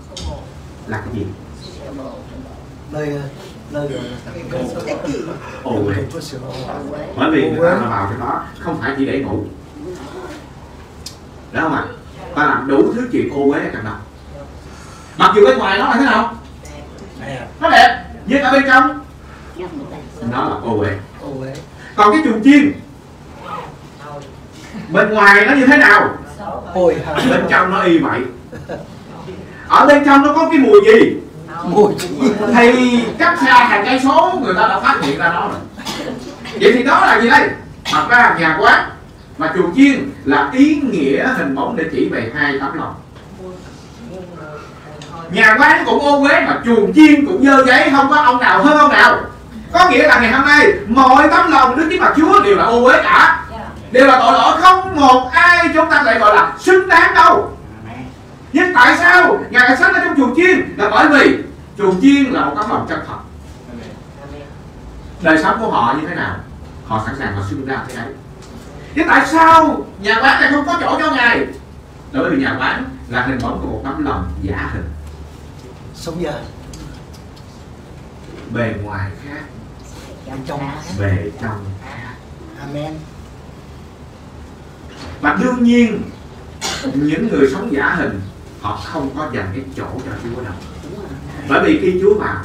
là cái gì nơi nơi rồi ồ bởi vì người ta vào trong đó không phải chỉ để ngủ đó không ạ ta làm đủ thứ chuyện ô uế ở trong đó mặc dù bên ngoài nó là thế nào nó đẹp nhưng ở bên trong nó là ô uế còn cái chuồng chiên bên ngoài nó như thế nào? Bên trong nó y vậy. Ở bên trong nó có cái mùi gì? Mùi thì cách xa hàng cây số người ta đã phát hiện ra nó rồi. Vậy thì đó là gì đây? Thật ra nhà quán và chuồng chiên là ý nghĩa hình bóng để chỉ về hai tấm lòng. Nhà quán cũng ô uế mà chuồng chiên cũng dơ giấy không có ông nào hơn ông nào. Có nghĩa là ngày hôm nay mọi tấm lòng đứng trước mặt chúa đều là ô uế cả đều là tội lỗi không một ai chúng ta lại gọi là xứng đáng đâu. Nhưng tại sao ngài lại sống ở trong chuồng chiên? Là bởi vì chuồng chiên là một tấm lòng chân thật. Đời sống của họ như thế nào họ sẵn sàng họ xưng ra thế ấy. Nhưng tại sao nhà quán lại không có chỗ cho ngài? Là bởi vì nhà quán là hình bóng của một tấm lòng giả hình. Sống giờ. Bề ngoài khác. Bên trong. Bề trong. Khác amen và đương nhiên những người sống giả hình họ không có dành cái chỗ cho Chúa đâu. Bởi vì khi Chúa vào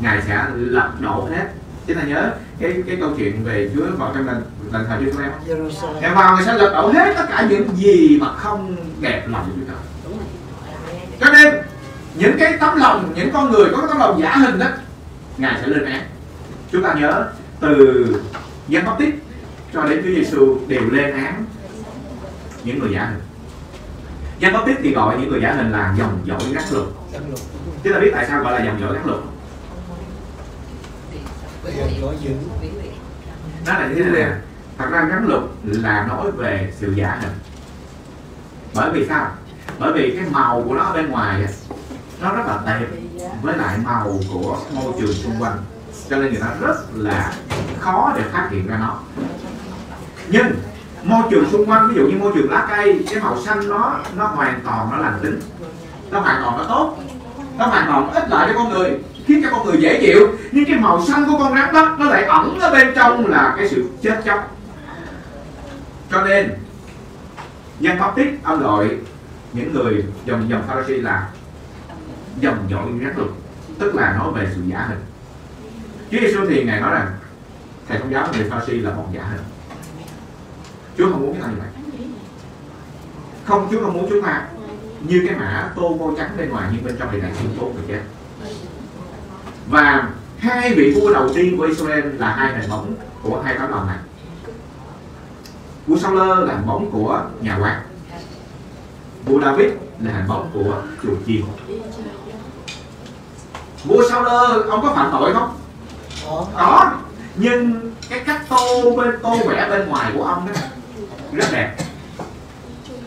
ngài sẽ lật đổ hết. Chúng ta nhớ cái cái câu chuyện về Chúa vào trong lần lần thời Jerusalem ngài vào ngài sẽ lật đổ hết tất cả những gì mà không đẹp lòng của Chúa cho nên những cái tấm lòng những con người có cái tấm lòng giả hình đó ngài sẽ lên án. Chúng ta nhớ từ Giăng Báp Tít cho đến Chúa Giêsu đều lên án những người giả hình. Giăng Báp Tít thì gọi những người giả hình là dòng dõi gắt luật. Chúng ta biết tại sao gọi là dòng dõi gắt luật? Nó là như thế này. Thật ra gắn luật là nói về sự giả hình. Bởi vì sao? Bởi vì cái màu của nó bên ngoài nó rất là đẹp với lại màu của môi trường xung quanh. Cho nên người ta rất là khó để phát hiện ra nó nhưng, môi trường xung quanh, ví dụ như môi trường lá cây, cái màu xanh nó nó hoàn toàn nó lành tính. Nó hoàn toàn nó tốt. Nó hoàn toàn ít lại cho con người, khiến cho con người dễ chịu. Nhưng cái màu xanh của con rắn đó, nó lại ẩn ở bên trong là cái sự chết chóc. Cho nên, nhân pháp tích ông gọi những người dòng dòng Pharisee là dòng dõi rắn lục, tức là nói về sự giả hình. Chúa Giêsu thì ngài nói rằng, thầy thông giáo người Pharisee là một giả hình. Chúa không muốn chúng ta như vậy không Chúa không muốn chúng ta như cái mã tô môi trắng bên ngoài nhưng bên trong thì lại xương tốt người chết và hai vị vua đầu tiên của Israel là hai hình bóng của hai tấm lòng này. Vua Saul là hình bóng của nhà quan vua David là hình bóng của chuồng chiên vua Saul ông có phạm tội không? Có. Có. Nhưng cái cách tô bên tô vẽ bên ngoài của ông đó rất đẹp.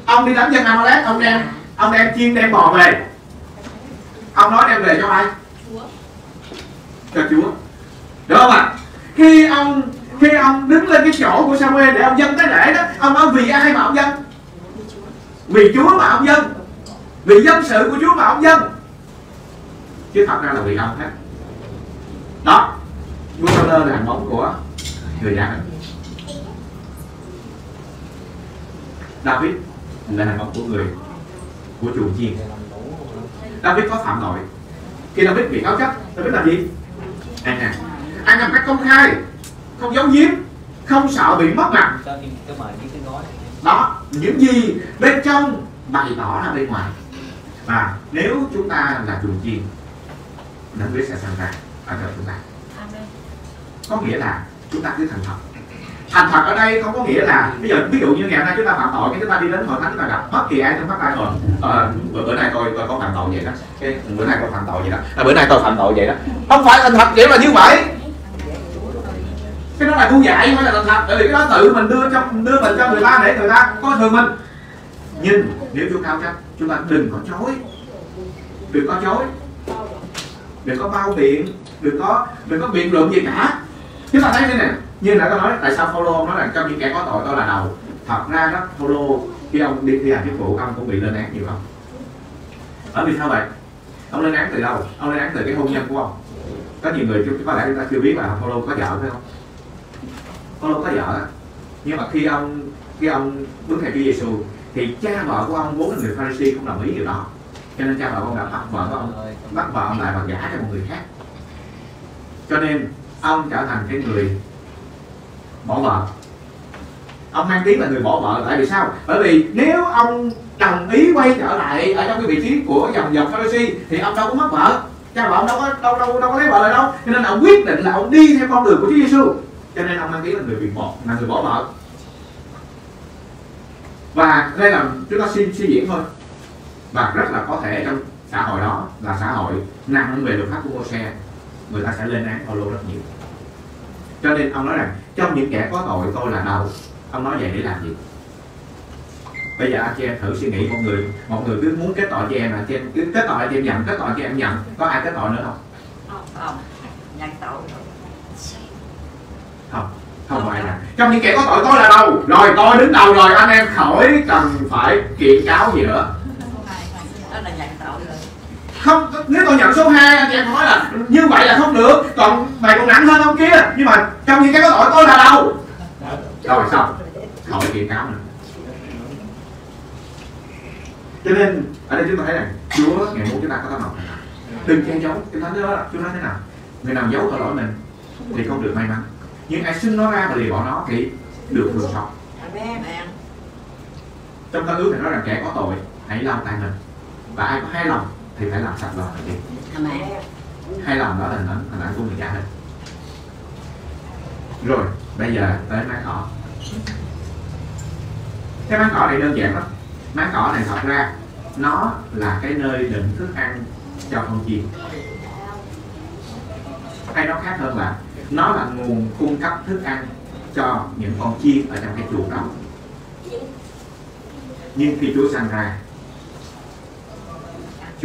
Ông đi đánh dân Amalek ông đem ông đem chiên đem bò về. Ông nói đem về cho ai? Cho Chúa. Được không ạ? Khi ông khi ông đứng lên cái chỗ của Samuel để ông dâng cái lễ đó ông nói vì ai mà ông dâng? Vì Chúa mà ông dâng. Vì dân sự của Chúa mà ông dâng. Chứ thật ra là vì ông hết. Đó. Vua Saul là bóng của người đàn David là hình bóng của người của chuồng chiên David có phạm tội. Khi David bị cáo trách David làm gì? Ăn năn ăn năn cách công khai. Không giấu giếm không sợ bị mất mặt. Cho đó? Những gì bên trong bày tỏ ra bên ngoài. Và nếu chúng ta là chuồng chiên Đấng Christ sẽ sẵn ra ở trong chúng ta. Có nghĩa là chúng ta cứ thành thật thành thật ở đây không có nghĩa là bây giờ ví dụ như ngày hôm nay chúng ta phạm tội cái chúng ta đi đến hội thánh chúng ta gặp bất kỳ ai trong các tay rồi à, bữa, bữa nay tôi tôi có phạm tội vậy đó. Cái bữa nay tôi phạm tội vậy đó. À, bữa nay tôi phạm tội vậy đó. Không phải thành thật vậy là như vậy. Cái đó là thu dạy không phải là thành thật. Tại vì cái đó tự mình đưa cho đưa mình cho người ta để người ta coi thường mình. Nhưng nếu chúng ta chắc chúng ta đừng có chối. Đừng có chối. Đừng có bao biện đừng có đừng có biện luận gì cả. Chúng ta thấy thế này như nãy tôi nói, tại sao Paulo nói là trong những kẻ có tội tôi là đầu? Thật ra đó, Paulo, khi ông đi thi hành chức vụ, ông cũng bị lên án nhiều không bởi vì sao vậy? Ông lên án từ đâu? Ông lên án từ cái hôn nhân của ông. Có nhiều người chúng, có lẽ chúng ta chưa biết là Paulo có vợ phải không. Paulo có vợ nhưng mà khi ông khi ông bước theo Chúa Giêsu thì cha vợ của ông vốn là người Pharisee không đồng ý điều đó. Cho nên cha vợ ông đã bắt vợ của ông, bắt vợ ông lại và gả cho một người khác. Cho nên, ông trở thành cái người bỏ vợ. Ông mang tiếng là người bỏ vợ, tại vì sao? Bởi vì nếu ông đồng ý quay trở lại ở trong cái vị trí của dòng dòng Pharisee, thì ông đâu có mất vợ. Cha vợ ông đâu có đâu đâu đâu có lấy vợ lại đâu. Cho nên ông quyết định là ông đi theo con đường của Chúa Giêsu cho nên ông mang tiếng là người bị bỏ là người bỏ vợ. Và đây là chúng ta suy suy diễn thôi. Và rất là có thể trong xã hội đó là xã hội nặng về luật pháp của Moses người ta sẽ lên án Paulo rất nhiều. Cho nên ông nói rằng trong những kẻ có tội tôi là đầu ông nói vậy để làm gì? Bây giờ anh chị em thử suy nghĩ một người một người cứ muốn kết tội cho em là chị em cứ kết tội là chị em nhận kết tội cho em nhận có ai kết tội nữa không? Không nhận tội không không ai nhận. trong những kẻ có tội tôi là đầu rồi tôi đứng đầu rồi anh em khỏi cần phải kiện cáo gì nữa đó là nhận tội rồi không nếu tôi nhận số 2 anh chị em nói là như vậy là không được. Còn mày còn nặng hơn ông kia. Nhưng mà trong những cái có tội tôi là đầu rồi xong khỏi kiện cáo nữa. Cho nên ở đây chúng ta thấy rằng Chúa ngày muốn chúng ta có tấm lòng đừng che giấu chúng ta nhớ Chúa nói thế nào? Người nào giấu tội lỗi mình thì không được may mắn. Nhưng ai xưng nó ra và lìa bỏ nó thì được thường sống. Trong tân ước thì nói rằng kẻ có tội hãy lau tay mình. Và ai có hai lòng thì phải làm sạch mình đi Amen hai lòng đó là hình ảnh hình ảnh của người cha hết rồi bây giờ tới máng cỏ. Cái máng cỏ này đơn giản lắm. Máng cỏ này thật ra nó là cái nơi đựng thức ăn cho con chim. Hay nó khác hơn là nó là nguồn cung cấp thức ăn cho những con chim ở trong cái chuồng đó. Nhưng khi Chúa sanh ra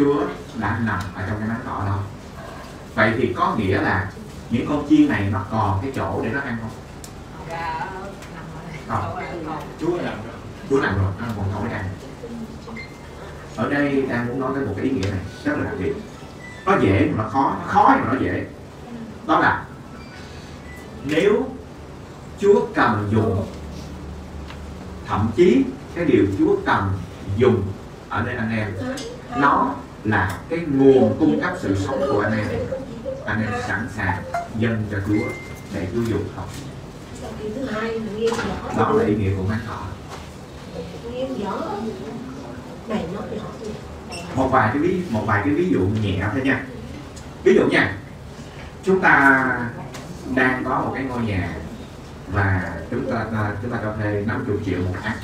Chúa đã nằm ở trong cái máng cỏ đó. Vậy thì có nghĩa là những con chiên này nó còn cái chỗ để nó ăn không? Không Chúa làm rồi Chúa làm rồi nó còn chỗ để ăn. Ở đây đang muốn nói tới một cái ý nghĩa này rất là đặc biệt. Nó dễ mà nó khó nó khó mà nó dễ. Đó là nếu Chúa cần dùng thậm chí cái điều Chúa cần dùng ở đây anh em nó là cái nguồn cung cấp sự sống của anh em. Anh em sẵn sàng dâng cho Chúa để Chúa dùng không đó là ý nghĩa của mắt họ một vài cái ví, một vài cái ví dụ nhẹ thôi nha. Ví dụ nha, chúng ta đang có một cái ngôi nhà và chúng ta à, chúng ta cho thuê 50 triệu một tháng.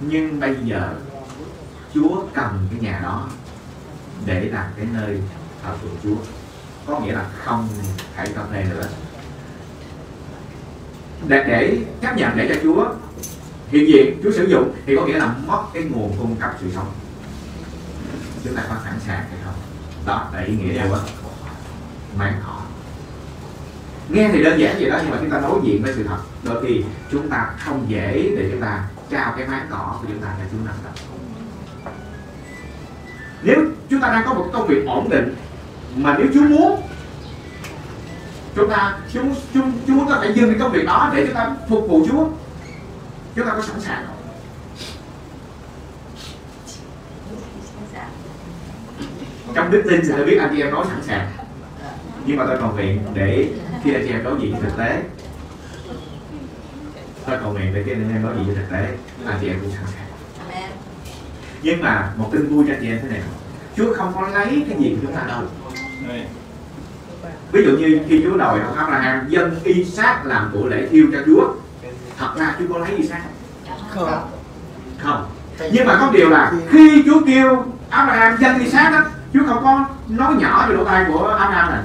Nhưng bây giờ Chúa cần cái nhà đó để làm cái nơi thờ phượng Chúa. Có nghĩa là không thể trong đây nữa. Để, để chấp nhận để cho Chúa hiện diện Chúa sử dụng thì có nghĩa là mất cái nguồn cung cấp sự sống. Chúng ta có sẵn sàng hay không? Đó là ý nghĩa của mang họ. Nghe thì đơn giản vậy đó nhưng mà chúng ta đối diện với sự thật. Đôi khi chúng ta không dễ để chúng ta trao cái máng cỏ của chúng ta cho Chúa nằm đâu nếu chúng ta đang có một công việc ổn định mà nếu Chúa muốn chúng ta Chúa Chúa, Chúa muốn ta phải dừng cái công việc đó để chúng ta phục vụ Chúa chúng ta có sẵn sàng không? Trong đức tin sẽ biết anh chị em nói sẵn sàng. Nhưng mà tôi cầu nguyện để khi anh chị em đối diện thực tế. Tôi cầu nguyện để khi anh em đối diện thực tế anh chị em cũng sẵn sàng nhưng mà một tin vui cho anh chị em thế này. Chúa không có lấy cái gì của chúng ta đâu. Ví dụ như khi Chúa đòi ông Abraham dân Isaac làm của lễ thiêu cho Chúa thật ra Chúa có lấy Isaac không? Không. Nhưng mà có điều là khi Chúa kêu Abraham dân Isaac đó Chúa không có nói nhỏ về lỗ tai của Abraham này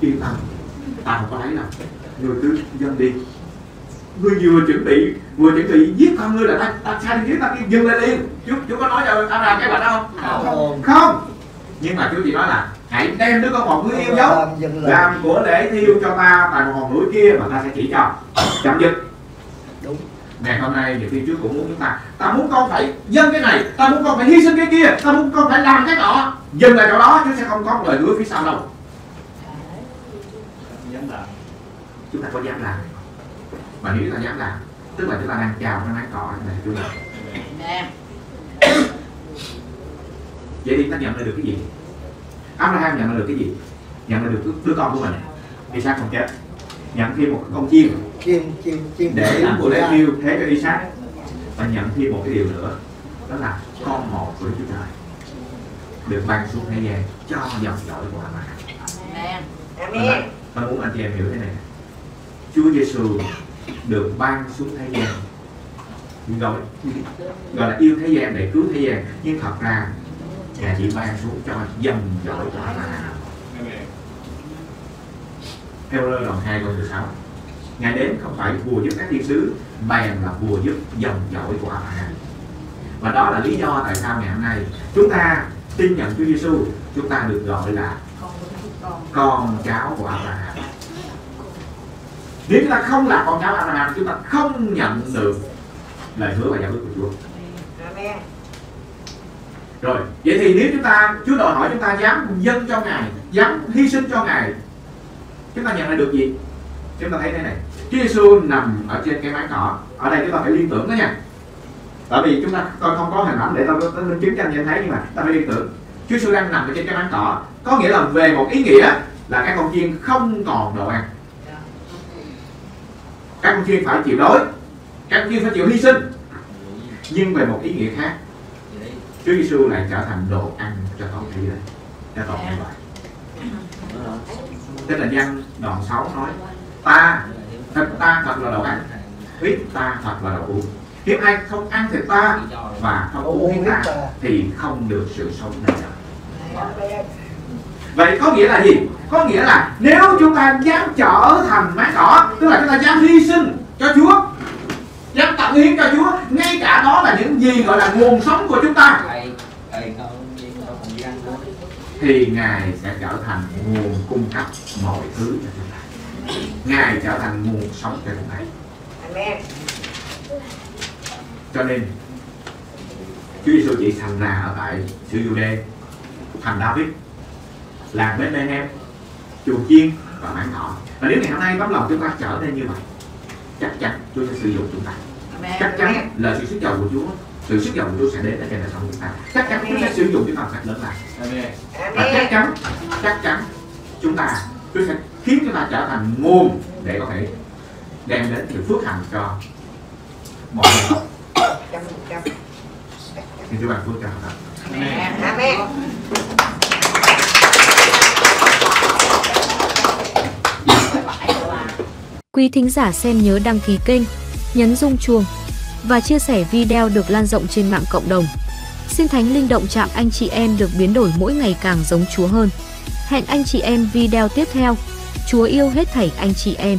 yên tâm ta không có lấy đâu. Người cứ dân đi. Người vừa chuẩn bị vừa chuẩn bị giết con ngươi là ta ta sai đi giết ta dừng lại liền Chúa Chúa có nói cho Abraham cái bệnh đó không? Không. Không. Nhưng mà Chúa chỉ nói là hãy đem đứa con một ngươi yêu dấu. Làm của lễ thiêu cho ta tại một hòn núi kia mà ta sẽ chỉ cho. Chậm dứt. Đúng. Ngày hôm nay nhiều khi Chúa cũng muốn chúng ta ta muốn con phải dâng cái này ta muốn con phải hy sinh cái kia ta muốn con phải làm cái nọ. Dừng lại chỗ đó Chúa sẽ không có một lời hứa phía sau đâu. Dám làm. Chúng ta có dám làm. Mà nếu chúng ta dám làm tức là chúng ta đang chào cái máng cỏ này Chúa làm vậy thì ta nhận lại được cái gì? Abraham nhận lại được cái gì? Nhận lại được đứa- con của mình. Isaac không chết. Nhận thêm một con chiên chim chim chim để làm của lễ thiêu thế cho Isaac và nhận thêm một cái điều nữa. Đó là con một của Chúa Trời. Được ban xuống thế gian cho dòng dõi của Abraham Amen. Tôi muốn anh chị em hiểu thế này. Chúa Giêsu được ban xuống thế gian gọi, gọi là yêu thế gian để cứu thế gian. Nhưng thật ra Ngài chỉ ban xuống cho dòng dõi của là theo lời đoạn 2 câu 16 Ngài đến không phải vua giúp các thiên sứ bèn là vua giúp dòng dõi của Abraham và đó là lý do tại sao ngày hôm nay chúng ta tin nhận Chúa Giêsu chúng ta được gọi là con cháu của Abraham nếu chúng ta không là con cháu Abraham chúng ta không nhận được lời hứa và giao ước của Chúa. Rồi vậy thì nếu chúng ta Chúa đòi hỏi chúng ta dám dâng cho Ngài dám hy sinh cho Ngài chúng ta nhận lại được gì? Chúng ta thấy thế này Chúa Giêsu nằm ở trên cái mái cỏ. Ở đây chúng ta phải liên tưởng đó nha. Tại vì chúng ta tôi không có hình ảnh để tôi có minh chứng cho anh em thấy nhưng mà ta phải liên tưởng. Chúa Giêsu đang nằm ở trên cái mái cỏ. Có nghĩa là về một ý nghĩa là các con chiên không còn đồ ăn. Các con chiên phải chịu đói các chiên phải chịu hy sinh. Nhưng về một ý nghĩa khác. Chúa Giêsu lại trở thành đồ ăn cho toàn thể đây cho toàn nhân loại tức là văn đoạn 6 nói ta thịt ta thật là đồ ăn huyết ta thật là đồ uống. Nếu ai không ăn thịt ta và không uống huyết ta thì không được sự sống đời đời vậy có nghĩa là gì? Có nghĩa là nếu chúng ta dám trở thành máng cỏ tức là chúng ta dám hy sinh cho Chúa dám tặng hiến cho Chúa ngay cả đó là những gì gọi là nguồn sống của chúng ta. Thì ngài sẽ trở thành nguồn cung cấp mọi thứ cho chúng ta. Ngài trở thành nguồn sống cho chúng ta. Cho nên Chúa Giêsu chỉ thành ra ở tại xứ Giu-đê thành David làng Bethlehem chùa chiên và mảng thọ. Và nếu ngày hôm nay tấm lòng chúng ta trở nên như vậy chắc chắn Chúa sẽ sử dụng chúng ta chắc chắn lời sự sức giàu của Chúa sự sức giàu của Chúa sẽ đến ở trên đời sống của chúng ta. Chắc chắn Chúa sẽ sử dụng chúng ta một cách lớn lao Amen. và chắc chắn chắc chắn chúng ta Chúa sẽ khiến chúng ta trở thành nguồn để có thể đem đến sự phước hạnh cho mọi người. Xin Chúa ban phước cho chúng ta Amen. Quý thính giả xem nhớ đăng ký kênh, nhấn rung chuông và chia sẻ video được lan rộng trên mạng cộng đồng. Xin Thánh Linh động chạm anh chị em được biến đổi mỗi ngày càng giống Chúa hơn. Hẹn anh chị em video tiếp theo. Chúa yêu hết thảy anh chị em.